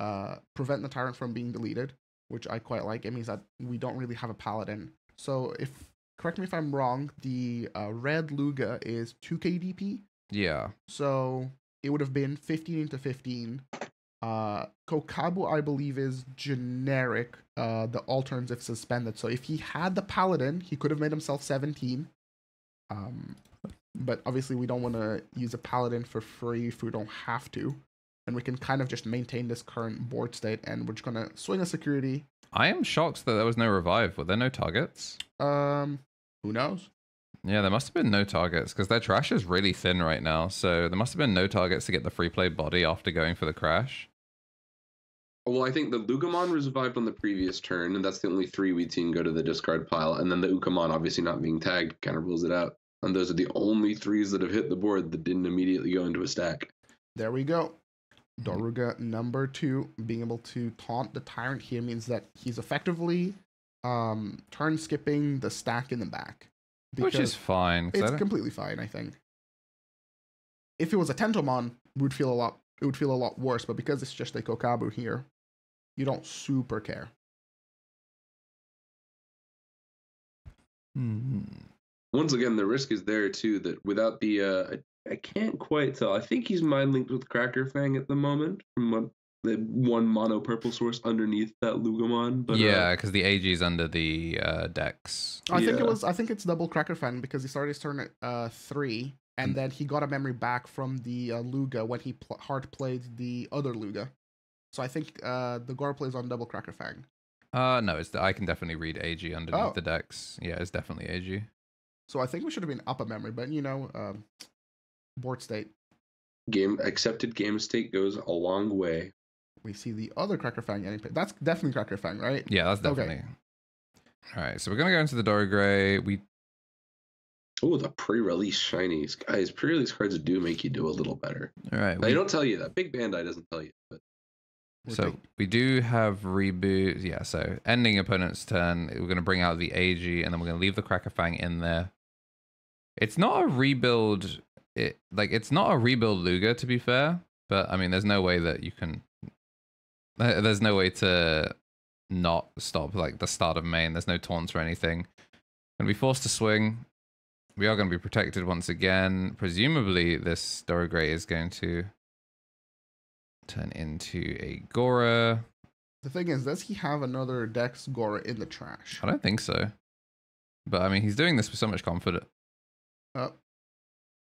Speaker 2: uh, prevent the tyrant from being deleted, which I quite like. It means that we don't really have a paladin. So if correct me if I'm wrong, the uh, red Luga is 2k DP,
Speaker 1: Yeah.
Speaker 2: so it would have been 15 into 15. Uh, Kokabu, I believe, is generic. Uh, the alterns if suspended. So if he had the paladin, he could have made himself 17. Um, but obviously we don't want to use a paladin for free if we don't have to, and we can kind of just maintain this current board state. And we're just gonna swing a security.
Speaker 1: I am shocked that there was no revive. Were there no targets?
Speaker 2: Um, who knows?
Speaker 1: Yeah, there must have been no targets because their trash is really thin right now. So there must have been no targets to get the free play body after going for the crash.
Speaker 3: Well, I think the Lugamon was revived on the previous turn, and that's the only three we'd seen go to the discard pile. And then the Ukamon, obviously not being tagged, kind of rules it out. And those are the only threes that have hit the board that didn't immediately go into a stack.
Speaker 2: There we go. Doruga number two, being able to taunt the tyrant here means that he's effectively um, turn skipping the stack in the back.
Speaker 1: Which is
Speaker 2: because
Speaker 1: fine. 'cause I
Speaker 2: it's completely fine, I think. If it was a Tentomon, would feel a lot it would feel a lot worse, but because it's just a Kokabu here, you don't super care.
Speaker 1: Hmm.
Speaker 3: Once again, the risk is there too that without the, uh, I, I can't quite tell. I think he's mind linked with Cracker Fang at the moment from what the one mono purple source underneath that Lugamon. But uh,
Speaker 1: yeah, because the AG is under the uh, decks.
Speaker 2: I think it was I think it's double Cracker Fan because he started his turn at uh, three, and
Speaker 1: Mm.
Speaker 2: then he got a memory back from the uh, Luga when he pl- hard played the other Luga. So I think uh, the Gore plays on double Cracker Fang.
Speaker 1: Uh, no, it's the, I can definitely read AG underneath
Speaker 2: Oh.
Speaker 1: the decks. Yeah, it's definitely AG.
Speaker 2: So I think we should have been up a memory, but you know, um, board state.
Speaker 3: game accepted game state goes a long way.
Speaker 2: We see the other Cracker Fang getting picked. That's definitely Cracker Fang, right?
Speaker 1: Yeah, that's definitely.
Speaker 2: Okay.
Speaker 1: definitely. All right, so we're gonna go into the Dora Gray. We
Speaker 3: Oh, the pre-release shinies, guys! Pre-release cards do make you do a little better.
Speaker 1: all right.
Speaker 3: They
Speaker 1: We,
Speaker 3: don't tell you that. Big Bandai doesn't tell you, but
Speaker 1: so
Speaker 2: big.
Speaker 1: we do have reboot. Yeah, so ending opponent's turn. We're gonna bring out the AG, and then we're gonna leave the Cracker Fang in there. It's not a rebuild. It like it's not a rebuild Luga to be fair, but I mean, there's no way that you can. There's no way to not stop like the start of main. There's no taunts or anything. Gonna be forced to swing. We are going to be protected once again. Presumably, this Dora Gray is going to turn into a Gora.
Speaker 2: the thing is, does he have another Dex Gora in the trash?
Speaker 1: I don't think so. But I mean, he's doing this with so much confidence.
Speaker 2: Uh,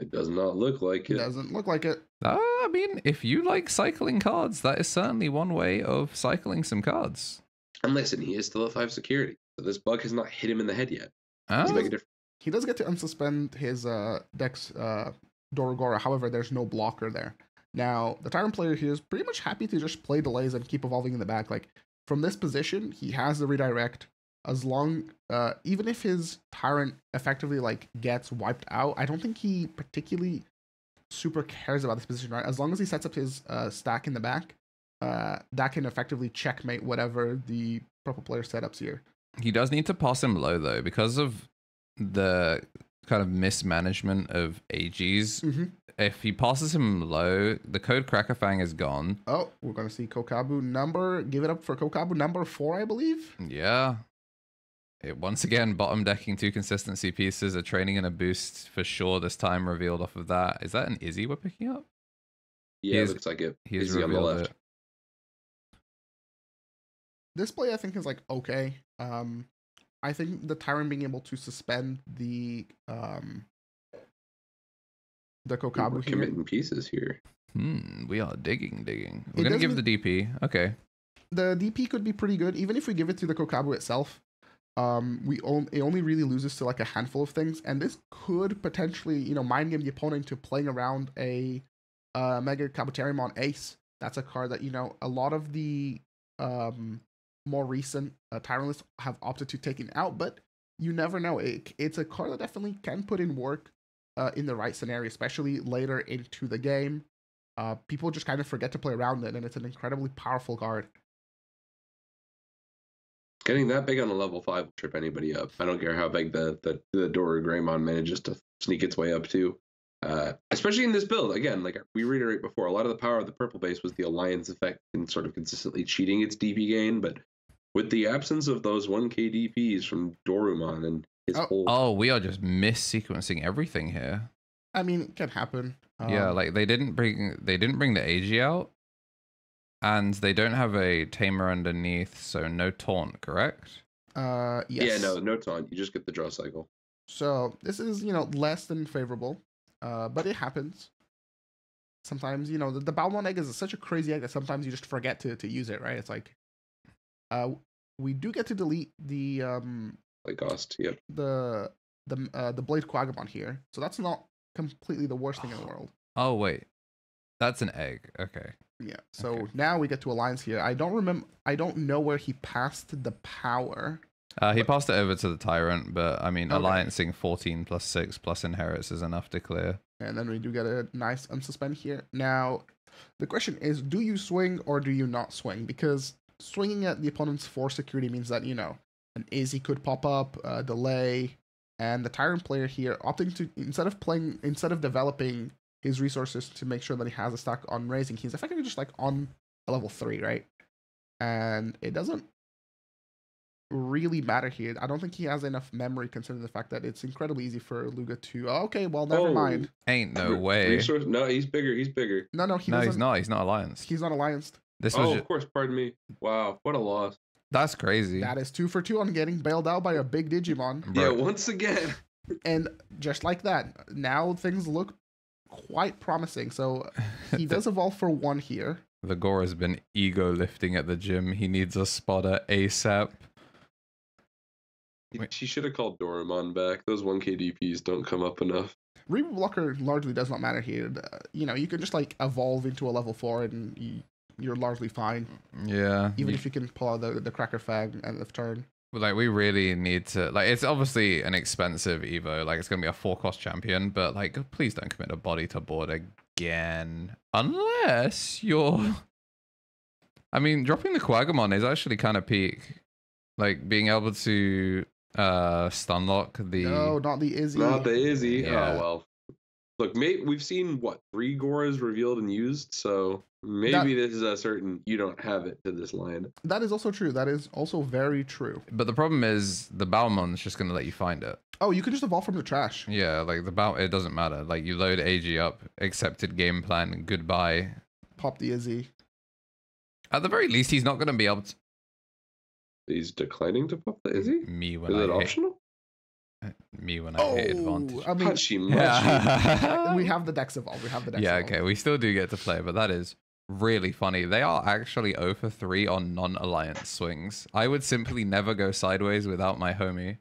Speaker 3: it does not look like
Speaker 2: it
Speaker 3: it.
Speaker 2: doesn't look like it.
Speaker 1: Uh, I mean, if you like cycling cards, that is certainly one way of cycling some cards.
Speaker 3: And listen, he is still at five security, so this bug has not hit him in the head yet.
Speaker 1: Ah,
Speaker 3: Does make a difference.
Speaker 2: He does get to unsuspend his uh, Dex uh, Dorugora. However, there's no blocker there. Now, the Tyrant player here is pretty much happy to just play delays and keep evolving in the back. Like, from this position, he has the redirect. As long, uh, even if his Tyrant effectively, like, gets wiped out, I don't think he particularly super cares about this position, right? As long as he sets up his uh, stack in the back, uh, that can effectively checkmate whatever the purple player setups here.
Speaker 1: he does need to pass him low, though, because of the kind of mismanagement of AGs.
Speaker 2: Mm-hmm.
Speaker 1: If he passes him low, the code Cracker Fang is gone.
Speaker 2: Oh, we're gonna see Kokabu number. Give it up for Kokabu number four, I believe.
Speaker 1: Yeah. It, once again, bottom decking two consistency pieces, a training and a boost for sure this time revealed off of that. Is that an Izzy we're picking up?
Speaker 3: Yeah,
Speaker 1: is-
Speaker 3: it looks like it.
Speaker 1: He has
Speaker 3: Is he on the left?
Speaker 1: it.
Speaker 2: This play I think is like okay. Um, I think the Tyrant being able to suspend the um the
Speaker 3: Ooh, We're
Speaker 2: Kokabu here.
Speaker 3: committing pieces here.
Speaker 1: Hmm, we are digging, digging. We're gonna give the DP. Okay.
Speaker 2: The DP could be pretty good, even if we give it to the Kokabu itself. Um, we on, it only really loses to like a handful of things, and this could potentially, you know, mind game the opponent to playing around a uh, Mega Kabuterimon Ace. That's a card that you know a lot of the um more recent uh, Tyrant have opted to taking out, but you never know. It, it's a card that definitely can put in work uh, in the right scenario, especially later into the game. Uh, people just kind of forget to play around it, and it's an incredibly powerful card.
Speaker 3: Getting that big on a level five will trip anybody up. I don't care how big the the, the Dorugreymon manages to sneak its way up to. Uh, especially in this build, again, like we reiterate before, a lot of the power of the purple base was the alliance effect and sort of consistently cheating its DP gain. But with the absence of those 1k DPs from Dorumon and his
Speaker 2: Oh.
Speaker 3: whole
Speaker 1: Oh, we are just missequencing everything here.
Speaker 2: I mean, it can happen.
Speaker 1: yeah,
Speaker 2: Um,
Speaker 1: like they didn't bring they didn't bring the AG out, and they don't have a tamer underneath, so no taunt, correct?
Speaker 2: uh, yes.
Speaker 3: yeah, no, no taunt. You just get the draw cycle.
Speaker 2: So this is, you know, less than favorable, uh, but it happens. Sometimes, you know, the, the Balmond egg is such a crazy egg that sometimes you just forget to, to use it, right? It's like, uh, we do get to delete the um
Speaker 3: Like Ghost. Yep.
Speaker 2: the the uh, the Blade Kuwagamon here, so that's not completely the worst thing in the [sighs] world.
Speaker 1: Oh wait, that's an egg. Okay.
Speaker 2: Yeah. So
Speaker 1: Okay.
Speaker 2: now we get to alliance here. I don't remember. I don't know where he passed the power.
Speaker 1: Uh, he passed it over to the tyrant, but I mean,
Speaker 2: Okay.
Speaker 1: alliancing 14 plus 6 plus inherits is enough to clear.
Speaker 2: And then we do get a nice unsuspend here. Now, the question is do you swing or do you not swing? Because swinging at the opponent's four security means that, you know, an Izzy could pop up, a delay, and the Tyrant player here opting to, instead of playing, instead of developing his resources to make sure that he has a stack on raising, he's effectively just like on a level three, right? And it doesn't really matter here. I don't think he has enough memory considering the fact that it's incredibly easy for Luga to, oh, okay, well, never
Speaker 3: Oh.
Speaker 2: mind.
Speaker 1: Ain't no way.
Speaker 3: Resource? No, he's bigger. He's bigger.
Speaker 2: No, no, he
Speaker 1: no,
Speaker 2: doesn't.
Speaker 1: he's not. He's not allianced.
Speaker 2: He's not allianced.
Speaker 1: This oh, was
Speaker 3: Oh,
Speaker 1: ju-
Speaker 3: of course. Pardon me. Wow, what a loss.
Speaker 1: that's crazy.
Speaker 2: That is two for two on getting bailed out by a big Digimon.
Speaker 1: Bro,
Speaker 3: Yeah, once again.
Speaker 2: And just like that, now things look quite promising. So [laughs] he does evolve for one here.
Speaker 1: the gore has been ego lifting at the gym. He needs a spotter ASAP. Wait.
Speaker 3: She should have called Dorumon back. Those 1k DPs don't come up enough.
Speaker 2: Reboot blocker largely does not matter here. Uh, you know, you can just like evolve into a level four and you, you're largely fine.
Speaker 1: Yeah.
Speaker 2: Even
Speaker 1: you-
Speaker 2: if you can pull out the, the cracker fag end of turn.
Speaker 1: Like we really need to like it's obviously an expensive evo like it's gonna be a four cost champion but like please don't commit a body to board again unless you're i mean dropping the Kuwagamon is actually kind of peak like being able to uh stun lock the
Speaker 2: No, not the Izzy.
Speaker 3: Not the Izzy.
Speaker 1: Yeah.
Speaker 3: Oh well. Look, mate, we've seen what three Goras revealed and used, so maybe this is a certain you don't have it to this line.
Speaker 2: That is also true. That is also very true.
Speaker 1: but the problem is the balmon's just gonna let you find it
Speaker 2: Oh, you can just evolve from the trash.
Speaker 1: yeah like the bal it doesn't matter like you load ag up accepted game plan goodbye
Speaker 2: Pop the Izzy.
Speaker 1: at the very least he's not gonna be able to
Speaker 3: He's declining to pop the Izzy?
Speaker 1: me when
Speaker 3: Is
Speaker 1: I
Speaker 3: it
Speaker 1: hit,
Speaker 3: optional?
Speaker 1: Me when I
Speaker 2: Oh,
Speaker 1: hit advantage.
Speaker 2: I mean,
Speaker 3: Hachi. [laughs]
Speaker 1: Yeah.
Speaker 2: we have the decks evolved. We have the decks
Speaker 1: yeah,
Speaker 2: evolved.
Speaker 1: okay, we still do get to play, but that is really funny. They are actually 0 for 3 on non-alliance swings. I would simply never go sideways without my homie.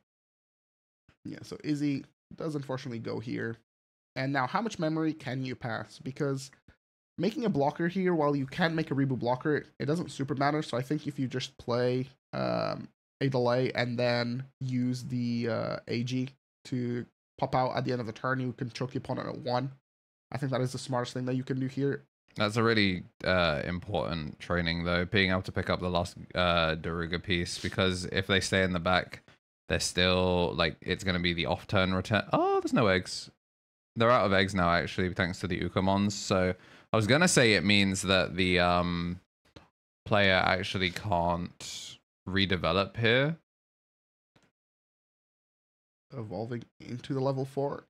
Speaker 2: Yeah, so Izzy does unfortunately go here. And now, how much memory can you pass? Because making a blocker here, while you can make a reboot blocker, it doesn't super matter. So I think if you just play um, a delay and then use the uh, AG to pop out at the end of the turn, you can choke the opponent at one. I think that is the smartest thing that you can do here.
Speaker 1: That's a really uh, important training, though, being able to pick up the last uh, Daruga piece, because if they stay in the back, they're still, like, it's going to be the off-turn return. Oh, there's no eggs. They're out of eggs now, actually, thanks to the Ukamons. So I was going to say it means that the um, player actually can't redevelop here.
Speaker 2: Evolving into the level four.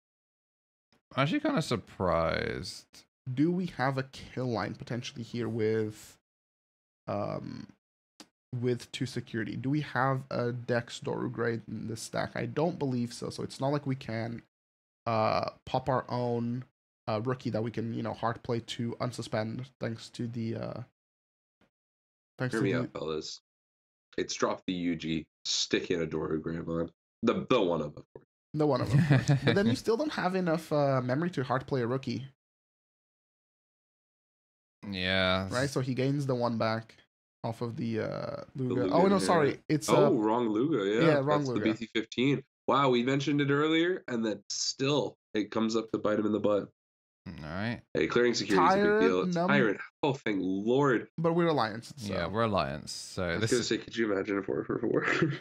Speaker 1: I'm actually kind of surprised.
Speaker 2: do we have a kill line potentially here with um with two security do we have a dex doru grade in this stack i don't believe so so it's not like we can uh pop our own uh rookie that we can you know hard play to unsuspend thanks to the uh thanks
Speaker 3: Hear
Speaker 2: to
Speaker 3: me
Speaker 2: the,
Speaker 3: out, fellas. It's drop the UG, stick in a Dorugram on. The the one of them.
Speaker 2: the one of them [laughs] but then you still don't have enough uh memory to hard play a rookie
Speaker 1: yeah.
Speaker 2: right so he gains the one back off of the uh Luga.
Speaker 3: Luga
Speaker 2: oh no
Speaker 3: inherit.
Speaker 2: sorry it's
Speaker 3: oh,
Speaker 2: uh
Speaker 3: wrong Luga. Yeah,
Speaker 2: yeah, wrong
Speaker 3: that's
Speaker 2: Luga.
Speaker 3: The BT fifteen. Wow, we mentioned it earlier, and then still it comes up to bite him in the butt.
Speaker 1: All right.
Speaker 3: Hey, clearing security is a big deal.
Speaker 2: It's num-
Speaker 3: Tyrant. Oh, thank Lord.
Speaker 2: but we're alliance so
Speaker 1: Yeah, we're alliance. So
Speaker 3: I was
Speaker 1: this
Speaker 3: gonna
Speaker 1: is
Speaker 3: say, could you imagine if four for four? [laughs]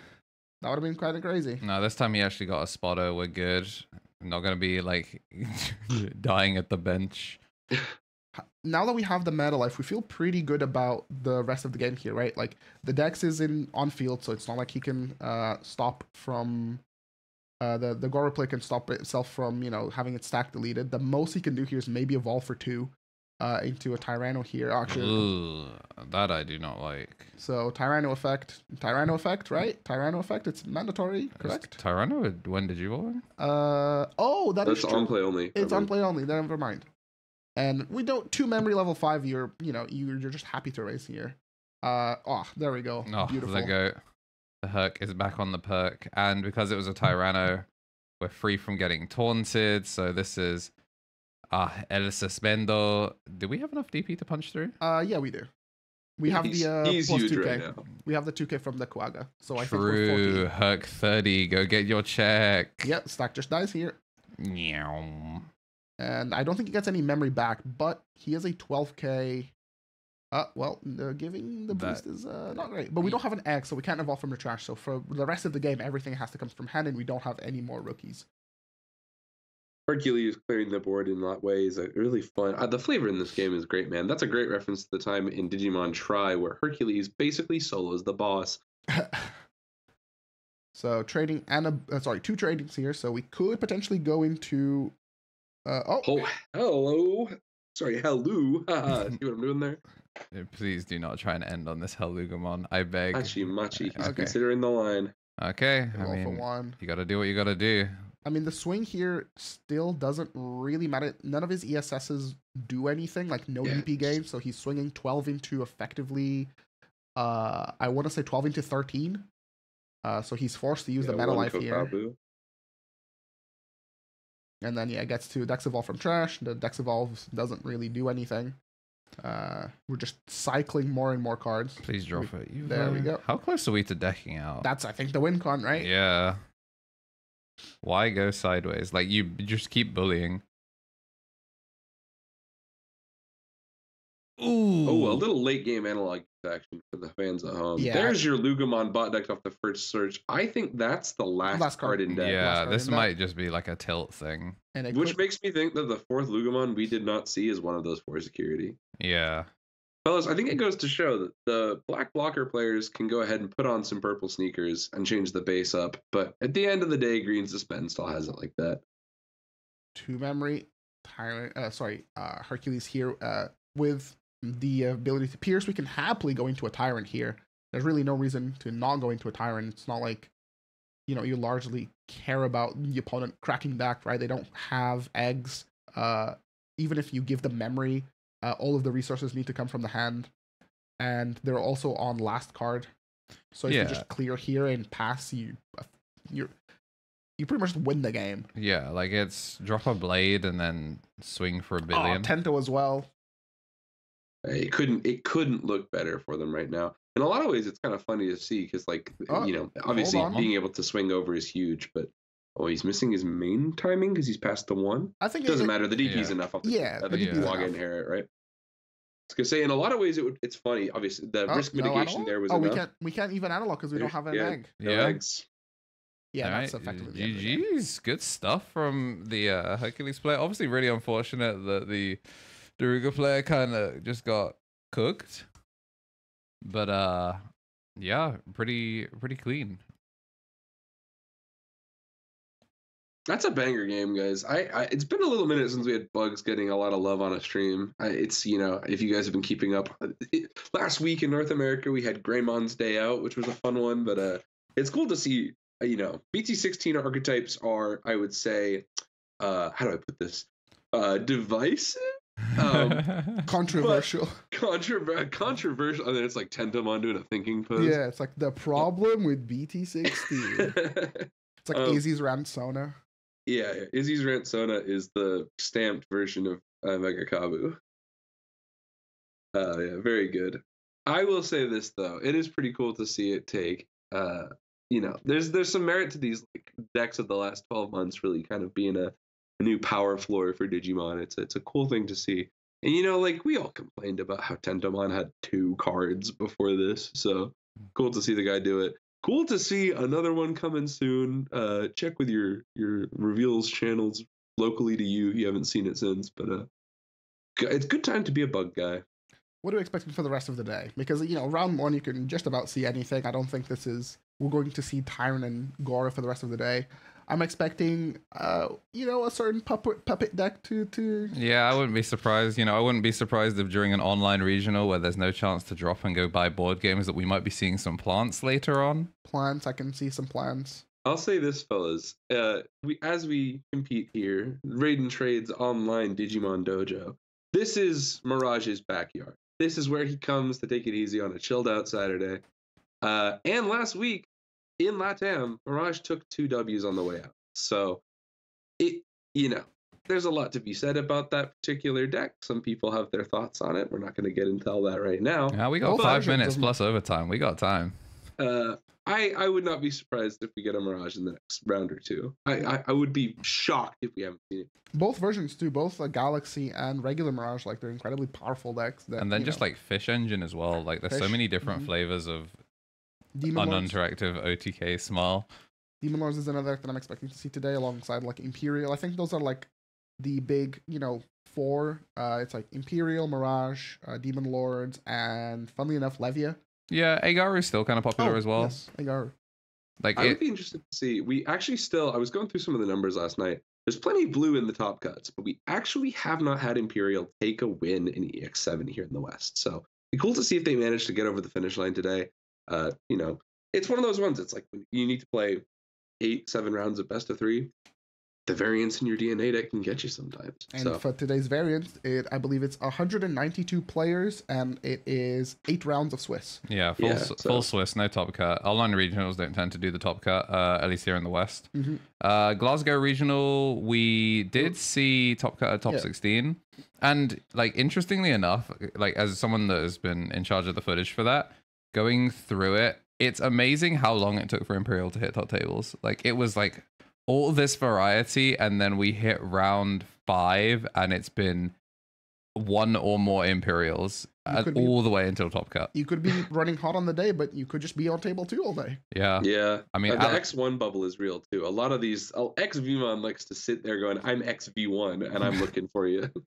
Speaker 2: that would have been kind of crazy
Speaker 1: no. This time he actually got a spotter. We're good. not gonna be like [laughs] dying at the bench.
Speaker 2: now that we have the meta life, we feel pretty good about the rest of the game here, right? Like the Dex is in on field, so it's not like he can uh stop from uh the the Goro play can stop itself from, you know, having its stack deleted. The most he can do here is maybe evolve for two uh into a Tyranno here. Actually
Speaker 1: Ugh, that I do not like.
Speaker 2: so Tyranno effect. Tyranno effect, right? Tyranno effect, it's mandatory,
Speaker 1: Is
Speaker 2: correct?
Speaker 1: Tyranno, when did you roll?
Speaker 2: Uh oh, that is
Speaker 3: That's
Speaker 2: true.
Speaker 3: on play only.
Speaker 2: It's
Speaker 3: I
Speaker 2: on play only. Then never mind. And we don't two memory level five. You're you know you're you're just happy to race here. Uh oh, there we go.
Speaker 1: Oh,
Speaker 2: Beautiful.
Speaker 1: the goat. The Herc is back on the perk, and because it was a Tyranno, we're free from getting taunted. So this is Ah, El Suspendo. Do we have enough DP to punch through?
Speaker 2: Uh, yeah, we do. We have
Speaker 3: he's,
Speaker 2: the uh,
Speaker 3: he's
Speaker 2: plus
Speaker 3: huge
Speaker 2: 2k.
Speaker 3: right now.
Speaker 2: We have the 2k from the Quagga. So I think we're
Speaker 1: True.
Speaker 2: 14.
Speaker 1: Herc 30. Go get your check.
Speaker 2: Yep, Stack just dies here.
Speaker 1: Meow.
Speaker 2: And I don't think he gets any memory back, but he has a 12k. Uh, well, the giving the boost is uh, not great. But we don't have an egg, so we can't evolve from the trash. So for the rest of the game, everything has to come from hand, and we don't have any more rookies.
Speaker 3: Hercules clearing the board in that way is a really fun. Uh, the flavor in this game is great, man. That's a great reference to the time in Digimon Tri where Hercules basically solos the boss. [laughs]
Speaker 2: so trading and a, uh, sorry, two tradings here. So we could potentially go into. Uh, oh,
Speaker 3: Oh, hello. Sorry, hello. [laughs] Haha, See what I'm doing there? [laughs]
Speaker 1: Please do not try and end on this Hellugamon. I beg.
Speaker 3: Machi Machi. He's
Speaker 2: Okay.
Speaker 3: considering the line.
Speaker 1: Okay. I
Speaker 2: roll for
Speaker 1: mean,
Speaker 2: one.
Speaker 1: you gotta do what you gotta do.
Speaker 2: I mean, the swing here still doesn't really matter. None of his ESSs do anything, like no
Speaker 3: Yeah.
Speaker 2: DP gain. So he's swinging 12 into effectively, uh, I want to say 12 into 13. Uh, so he's forced to use the
Speaker 3: Yeah,
Speaker 2: meta life here.
Speaker 3: Kokabu.
Speaker 2: And then, yeah, gets to Dex Evolve from Trash. The Dex Evolve doesn't really do anything. Uh, we're just cycling more and more cards.
Speaker 1: Please drop it. You,
Speaker 2: there we go.
Speaker 1: How close are we to decking out?
Speaker 2: That's, I think, the win con, right?
Speaker 1: Yeah. Why go sideways? Like you just keep bullying. Oh, Ooh.
Speaker 3: Oh, a little late game analog action for the fans at home.
Speaker 2: Yeah.
Speaker 3: There's your Lugamon bot deck off the first search. I think that's the last,
Speaker 2: Last
Speaker 3: card
Speaker 2: card.
Speaker 3: in deck.
Speaker 1: yeah,
Speaker 2: last
Speaker 1: this
Speaker 2: card in
Speaker 1: might just be like a tilt thing.
Speaker 2: And
Speaker 3: Which
Speaker 2: could-
Speaker 3: makes me think that the fourth Lugamon we did not see is one of those for security.
Speaker 1: Yeah.
Speaker 3: Fellas, I think it goes to show that the black blocker players can go ahead and put on some purple sneakers and change the base up, but at the end of the day, green suspend still has it like that.
Speaker 2: two memory tyrant uh sorry uh hercules here uh with the ability to pierce. We can happily go into a tyrant here. There's really no reason to not go into a tyrant. It's not like you know you largely care about the opponent cracking back right? They don't have eggs. Uh even if you give them memory uh, all of the resources need to come from the hand and they're also on last card so if
Speaker 1: Yeah.
Speaker 2: you just clear here and pass you uh, you're you pretty much win the game
Speaker 1: Yeah, like it's drop a blade and then swing for a
Speaker 2: Oh,
Speaker 1: billion.
Speaker 2: Tento as well.
Speaker 3: It couldn't it couldn't look better for them right now. In a lot of ways, it's kind of funny to see because, like,
Speaker 2: Oh,
Speaker 3: you know, obviously being able to swing over is huge, but oh, he's missing his main timing because he's past the one.
Speaker 2: I think
Speaker 3: It doesn't
Speaker 2: it,
Speaker 3: matter. The DP's
Speaker 1: Yeah.
Speaker 3: enough. Off the,
Speaker 2: Yeah,
Speaker 3: uh,
Speaker 1: the
Speaker 3: the
Speaker 1: DP 's
Speaker 3: DP log
Speaker 2: enough.
Speaker 3: inherit, right? I was gonna say, in a lot of ways, it would. It's funny. Obviously, the
Speaker 2: Oh,
Speaker 3: risk
Speaker 2: no
Speaker 3: mitigation
Speaker 2: analog?
Speaker 3: there was
Speaker 2: Oh, we can't we can't even analog because we don't have an
Speaker 3: Yeah.
Speaker 2: egg.
Speaker 3: No
Speaker 1: yeah.
Speaker 3: eggs.
Speaker 2: Yeah, that's
Speaker 1: Alright,
Speaker 2: effectively the the.
Speaker 1: GG's. Good stuff from the uh, Hercules player. Obviously, really unfortunate that the Daruga player kind of just got cooked. But uh, yeah, pretty pretty clean.
Speaker 3: That's a banger game, guys. I, I it's been a little minute since we had bugs getting a lot of love on a stream. I, it's you know if you guys have been keeping up, it, last week in North America we had Greymon's Day Out, which was a fun one. But uh, it's cool to see. uh, You know, BT16 archetypes are, I would say, uh, how do I put this? Uh, divisive, Um, [laughs]
Speaker 2: Controversial.
Speaker 3: Controver- controversial. And then it's like Tentomon doing a thinking pose.
Speaker 2: yeah, it's like the problem with BT16. [laughs] It's like
Speaker 3: Um,
Speaker 2: AZ's Ransona.
Speaker 3: Yeah. Izzy's Rantsona is the stamped version of uh, Mega Kabu. Uh, yeah, very good. I will say this though, it is pretty cool to see it take. Uh, you know, there's there's some merit to these like, decks of the last 12 months really kind of being a, a new power floor for Digimon. It's it's a cool thing to see. And you know, like we all complained about how Tentomon had two cards before this, so cool to see the guy do it cool to see another one coming soon. Uh, check with your your reveals channels locally to you. You haven't seen it since, but uh, it's good time to be a bug guy.
Speaker 2: What are we expecting for the rest of the day? Because you know, round one you can just about see anything. I don't think this is we're going to see Tyrant and Gora for the rest of the day. I'm expecting uh, you know, a certain puppet puppet deck to to
Speaker 1: yeah, I wouldn't be surprised. You know, I wouldn't be surprised if during an online regional where there's no chance to drop and go buy board games that we might be seeing some plants later on.
Speaker 2: Plants, I can see some plants.
Speaker 3: I'll say this, fellas. Uh, we as we compete here, Raid 'n' Trade's online Digimon Dojo. This is Mirage's backyard. This is where he comes to take it easy on a chilled out Saturday. Uh, and last week in Latam, Mirage took two W's on the way out. So, it you know there's a lot to be said about that particular deck. Some people have their thoughts on it. We're not going to get into all that right now.
Speaker 1: Yeah, we got
Speaker 2: Both
Speaker 1: five minutes
Speaker 2: doesn't-
Speaker 1: plus overtime. We got time.
Speaker 3: Uh, I I would not be surprised if we get a Mirage in the next round or two. I I, I would be shocked if we haven't seen it.
Speaker 2: Both versions too, both uh, Galaxy and regular Mirage, like they're incredibly powerful decks. That,
Speaker 1: And then just
Speaker 2: know,
Speaker 1: like Fish Engine as well. Like there's so many different
Speaker 2: mhm.
Speaker 1: flavors of
Speaker 2: Demon Lords.
Speaker 1: uninteractive OTK small.
Speaker 2: Demon Lords is another deck that I'm expecting to see today, alongside like Imperial. I think those are like the big, you know, four. Uh, it's like Imperial, Mirage, uh, Demon Lords, and funnily enough, Levia.
Speaker 1: Yeah, Agar is still kind of popular
Speaker 2: Oh,
Speaker 1: as well.
Speaker 2: Yes, Agar.
Speaker 1: Like
Speaker 3: I would be interested to see. We actually still. I was going through some of the numbers last night. There's plenty of blue in the top cuts, but we actually have not had Imperial take a win in EX7 here in the West. So it'd be cool to see if they manage to get over the finish line today. Uh, you know, it's one of those ones. It's like you need to play eight, seven rounds of best of three. The variance in your DNA that can get you sometimes.
Speaker 2: And
Speaker 3: so
Speaker 2: for today's variant, it I believe it's 192 players, and it is eight rounds of Swiss.
Speaker 1: yeah, full
Speaker 3: Yeah, so-
Speaker 1: full Swiss, no top cut. Online regionals don't tend to do the top cut, uh, at least here in the West.
Speaker 2: Mhm.
Speaker 1: Uh, Glasgow regional, we did see top cut at top
Speaker 2: Yeah.
Speaker 1: 16, and like interestingly enough, like as someone that has been in charge of the footage for that, going through it, it's amazing how long it took for Imperial to hit top tables. Like it was like all this variety, and then we hit round five, and it's been one or more Imperials
Speaker 2: You be-
Speaker 1: all the way until top cut.
Speaker 2: You could be [laughs] running hot on the day, but you could just be on table two all day.
Speaker 1: Yeah,
Speaker 3: yeah,
Speaker 1: I mean,
Speaker 3: Uh, the
Speaker 1: Ale-
Speaker 3: X1 bubble is real too. A lot of these, oh, XVmon likes to sit there going, "I'm XV1 and I'm looking for you." [laughs]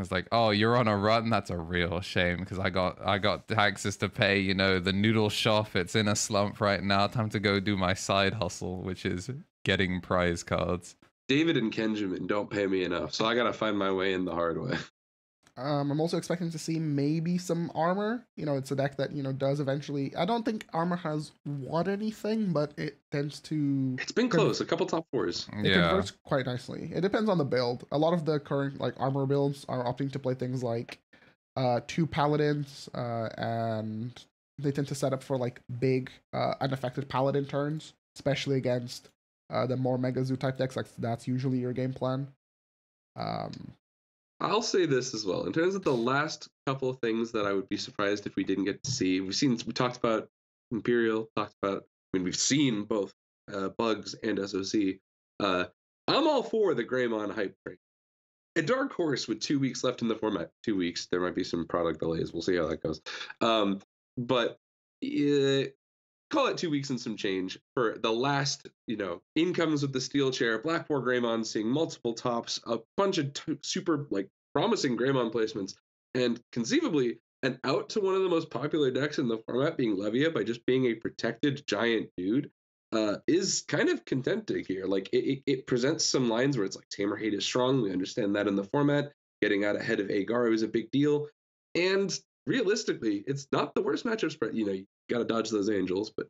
Speaker 1: It's like, oh, you're on a run. That's a real shame because I got I got taxes to pay. You know, the noodle shop. It's in a slump right now. Time to go do my side hustle, which is getting prize cards.
Speaker 3: David and Kenjamin don't pay me enough, so I gotta find my way in the hard way. [laughs]
Speaker 2: Um, I'm also expecting to see maybe some armor. You know, it's a deck that you know does eventually. I don't think armor has won anything, but it tends to
Speaker 3: It's been
Speaker 2: Con-
Speaker 3: close, a couple top fours.
Speaker 2: it
Speaker 1: yeah,
Speaker 2: converts quite nicely. It depends on the build. A lot of the current like armor builds are opting to play things like uh two paladins, uh, and they tend to set up for like big uh unaffected paladin turns, especially against uh the more mega zoo type decks. Like that's usually your game plan. Um,
Speaker 3: I'll say this as well. In terms of the last couple of things that I would be surprised if we didn't get to see, we've seen we talked about Imperial, talked about I mean we've seen both uh, Bugs and SOC. Uh, I'm all for the Greymon hype train. A dark horse with two weeks left in the format. Two weeks. There might be some product delays. We'll see how that goes. Um, but uh, call it two weeks and some change for the last, you know, incomes with the steel chair, BlackWarGreymon seeing multiple tops, a bunch of t- super like promising Greymon placements, and conceivably an out to one of the most popular decks in the format being Levia by just being a protected giant dude. Uh, is kind of contented here. Like it, it, presents some lines where it's like Tamer hate is strong. We understand that in the format. Getting out ahead of Agar is a big deal. And realistically, it's not the worst matchup spread. You know, got to dodge those angels, but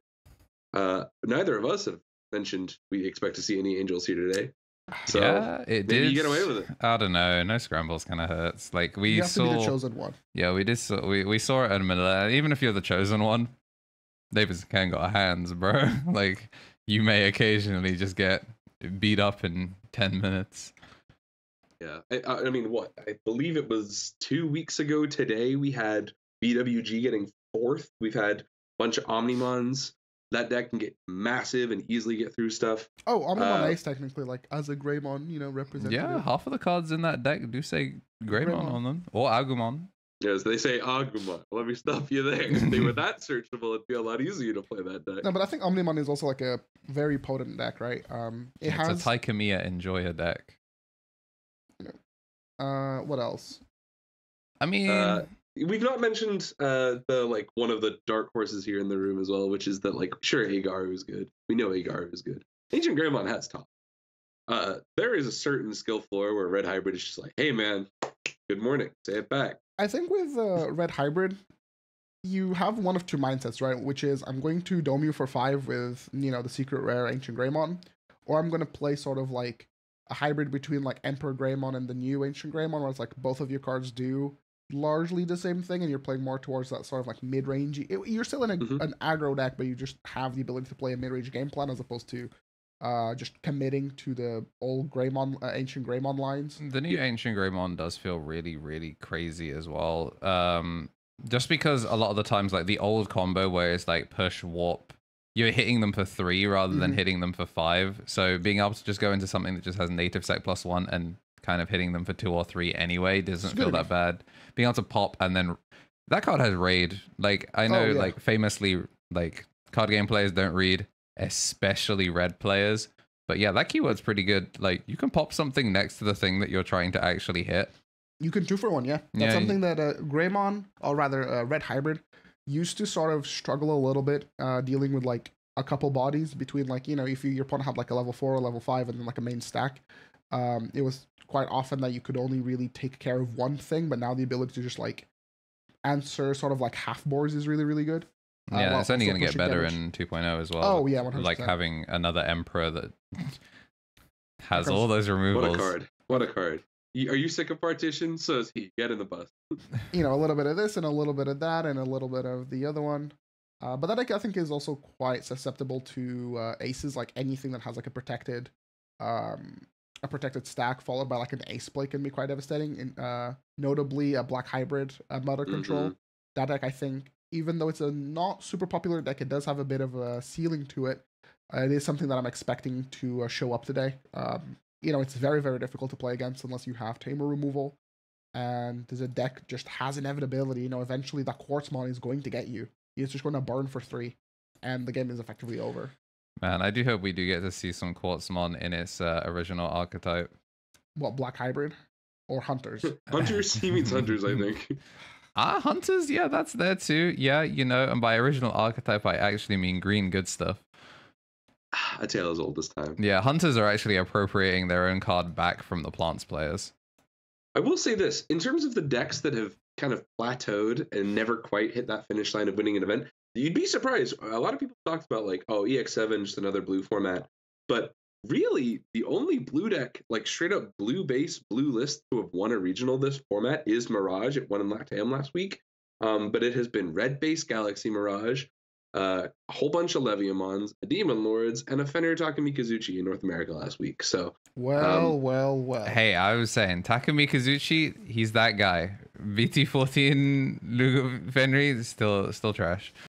Speaker 3: uh, neither of us have mentioned we expect to see any angels here today. So
Speaker 1: yeah, it
Speaker 3: maybe
Speaker 1: did.
Speaker 3: you get away with it.
Speaker 1: I don't know. No scrambles kind of hurts. Like we
Speaker 2: you have to be the chosen one.
Speaker 1: Yeah, we did. Saw, we we saw it in Manila. Even if you're the chosen one, David's can got hands, bro. [laughs] like you may occasionally just get beat up in ten minutes.
Speaker 3: Yeah, I, I I mean, what I believe it was two weeks ago today. We had BWG getting fourth. We've had a bunch of Omnimons. That deck can get massive and easily get through stuff.
Speaker 2: Oh, Omnimon
Speaker 3: Uh,
Speaker 2: Ace technically like as a Greymon, you know, representative.
Speaker 1: Yeah, half of the cards in that deck do say Greymon,
Speaker 2: Greymon.
Speaker 1: on them or Agumon.
Speaker 3: Yes, they say Agumon. Let me stop you there. If they were that [laughs] searchable, it'd be a lot easier to play that deck.
Speaker 2: No, but I think Omnimon is also like a very potent deck, right? Um, it
Speaker 1: it's
Speaker 2: has
Speaker 1: a Tai Kamiya Enjoyer deck.
Speaker 2: uh, what else?
Speaker 1: I mean,
Speaker 3: Uh, We've not mentioned uh, the like one of the dark horses here in the room as well, which is that like sure Agaru is good. We know Agaru is good. Ancient Greymon has top. Uh, there is a certain skill floor where Red Hybrid is just like, hey man, good morning, say it back.
Speaker 2: I think with uh, Red Hybrid, you have one of two mindsets, right? Which is I'm going to dome you for five with you know the secret rare Ancient Greymon, or I'm going to play sort of like a hybrid between like Emperor Greymon and the new Ancient Greymon, where it's like both of your cards do largely the same thing, and you're playing more towards that sort of like mid range. You're still in a,
Speaker 3: Mhm.
Speaker 2: an aggro deck, but you just have the ability to play a mid range game plan as opposed to uh, just committing to the old Greymon, uh, ancient Greymon lines.
Speaker 1: The new Ancient Greymon does feel really, really crazy as well. Um, just because a lot of the times, like the old combo where it's like push warp, you're hitting them for three rather than
Speaker 2: Mhm.
Speaker 1: hitting them for five. So being able to just go into something that just has native sec plus one and kind of hitting them for two or three anyway doesn't feel that bad. Being able to pop and then that card has raid. Like I know,
Speaker 2: Oh, yeah.
Speaker 1: like famously, like card game players don't read, especially red players. But yeah, that keyword's pretty good. Like you can pop something next to the thing that you're trying to actually hit.
Speaker 2: You can two for one, yeah. That's
Speaker 1: Yeah,
Speaker 2: something that uh, Greymon, or rather uh, Red Hybrid, used to sort of struggle a little bit uh, dealing with like a couple bodies between like you know if you, your opponent had like a level four or level five and then like a main stack. Um, it was quite often that you could only really take care of one thing, but now the ability to just like answer sort of like half boards is really really good. Uh,
Speaker 1: yeah,
Speaker 2: while
Speaker 1: it's only going to get better
Speaker 2: damage.
Speaker 1: in 2.0 as well.
Speaker 2: Oh yeah, one hundred
Speaker 1: like having another emperor that [laughs] has all those removals.
Speaker 3: What a card! What a card! Are you sick of partition? So is he. Get in the bus. [laughs]
Speaker 2: you know, a little bit of this and a little bit of that and a little bit of the other one. Uh, but that I think is also quite susceptible to uh, aces, like anything that has like a protected, um, a protected stack followed by like an ace play can be quite devastating. In, uh, notably, a black hybrid, uh, mother control.
Speaker 3: Mhm.
Speaker 2: That deck, I think, even though it's a not super popular deck, it does have a bit of a ceiling to it. Uh, it is something that I'm expecting to uh, show up today. Um, you know, it's very very difficult to play against unless you have tamer removal and the deck just has inevitability. You know, eventually that Quartz Quartzmon is going to get you. It's just going to burn for three, and the game is effectively over.
Speaker 1: Man, I do hope we do get to see some Quartzmon in its uh, original archetype.
Speaker 2: What Black Hybrid or Hunters? [laughs]
Speaker 3: Hunters. He means hunters. I think. [laughs]
Speaker 1: Ah, hunters, yeah, that's there too. Yeah, you know, and by original archetype, I actually mean green good stuff. [sighs]
Speaker 3: A tale as old as time.
Speaker 1: Yeah, hunters are actually appropriating their own card back from the plants players.
Speaker 3: I will say this in terms of the decks that have kind of plateaued and never quite hit that finish line of winning an event, you'd be surprised. A lot of people talked about like, oh, EX7, just another blue format. But really, the only blue deck, like straight up blue base, blue list to have won a regional this format is Mirage. It won in Latam last week. Um, but it has been red base Galaxy Mirage, uh, a whole bunch of Leviamons, a Demon Lords, and a Fenrir Takami in North America last week. So
Speaker 2: Well,
Speaker 3: Um,
Speaker 2: well, well.
Speaker 1: Hey, I was saying Takemikazuchi, he's that guy. VT14 Lugo Fenry is still still trash.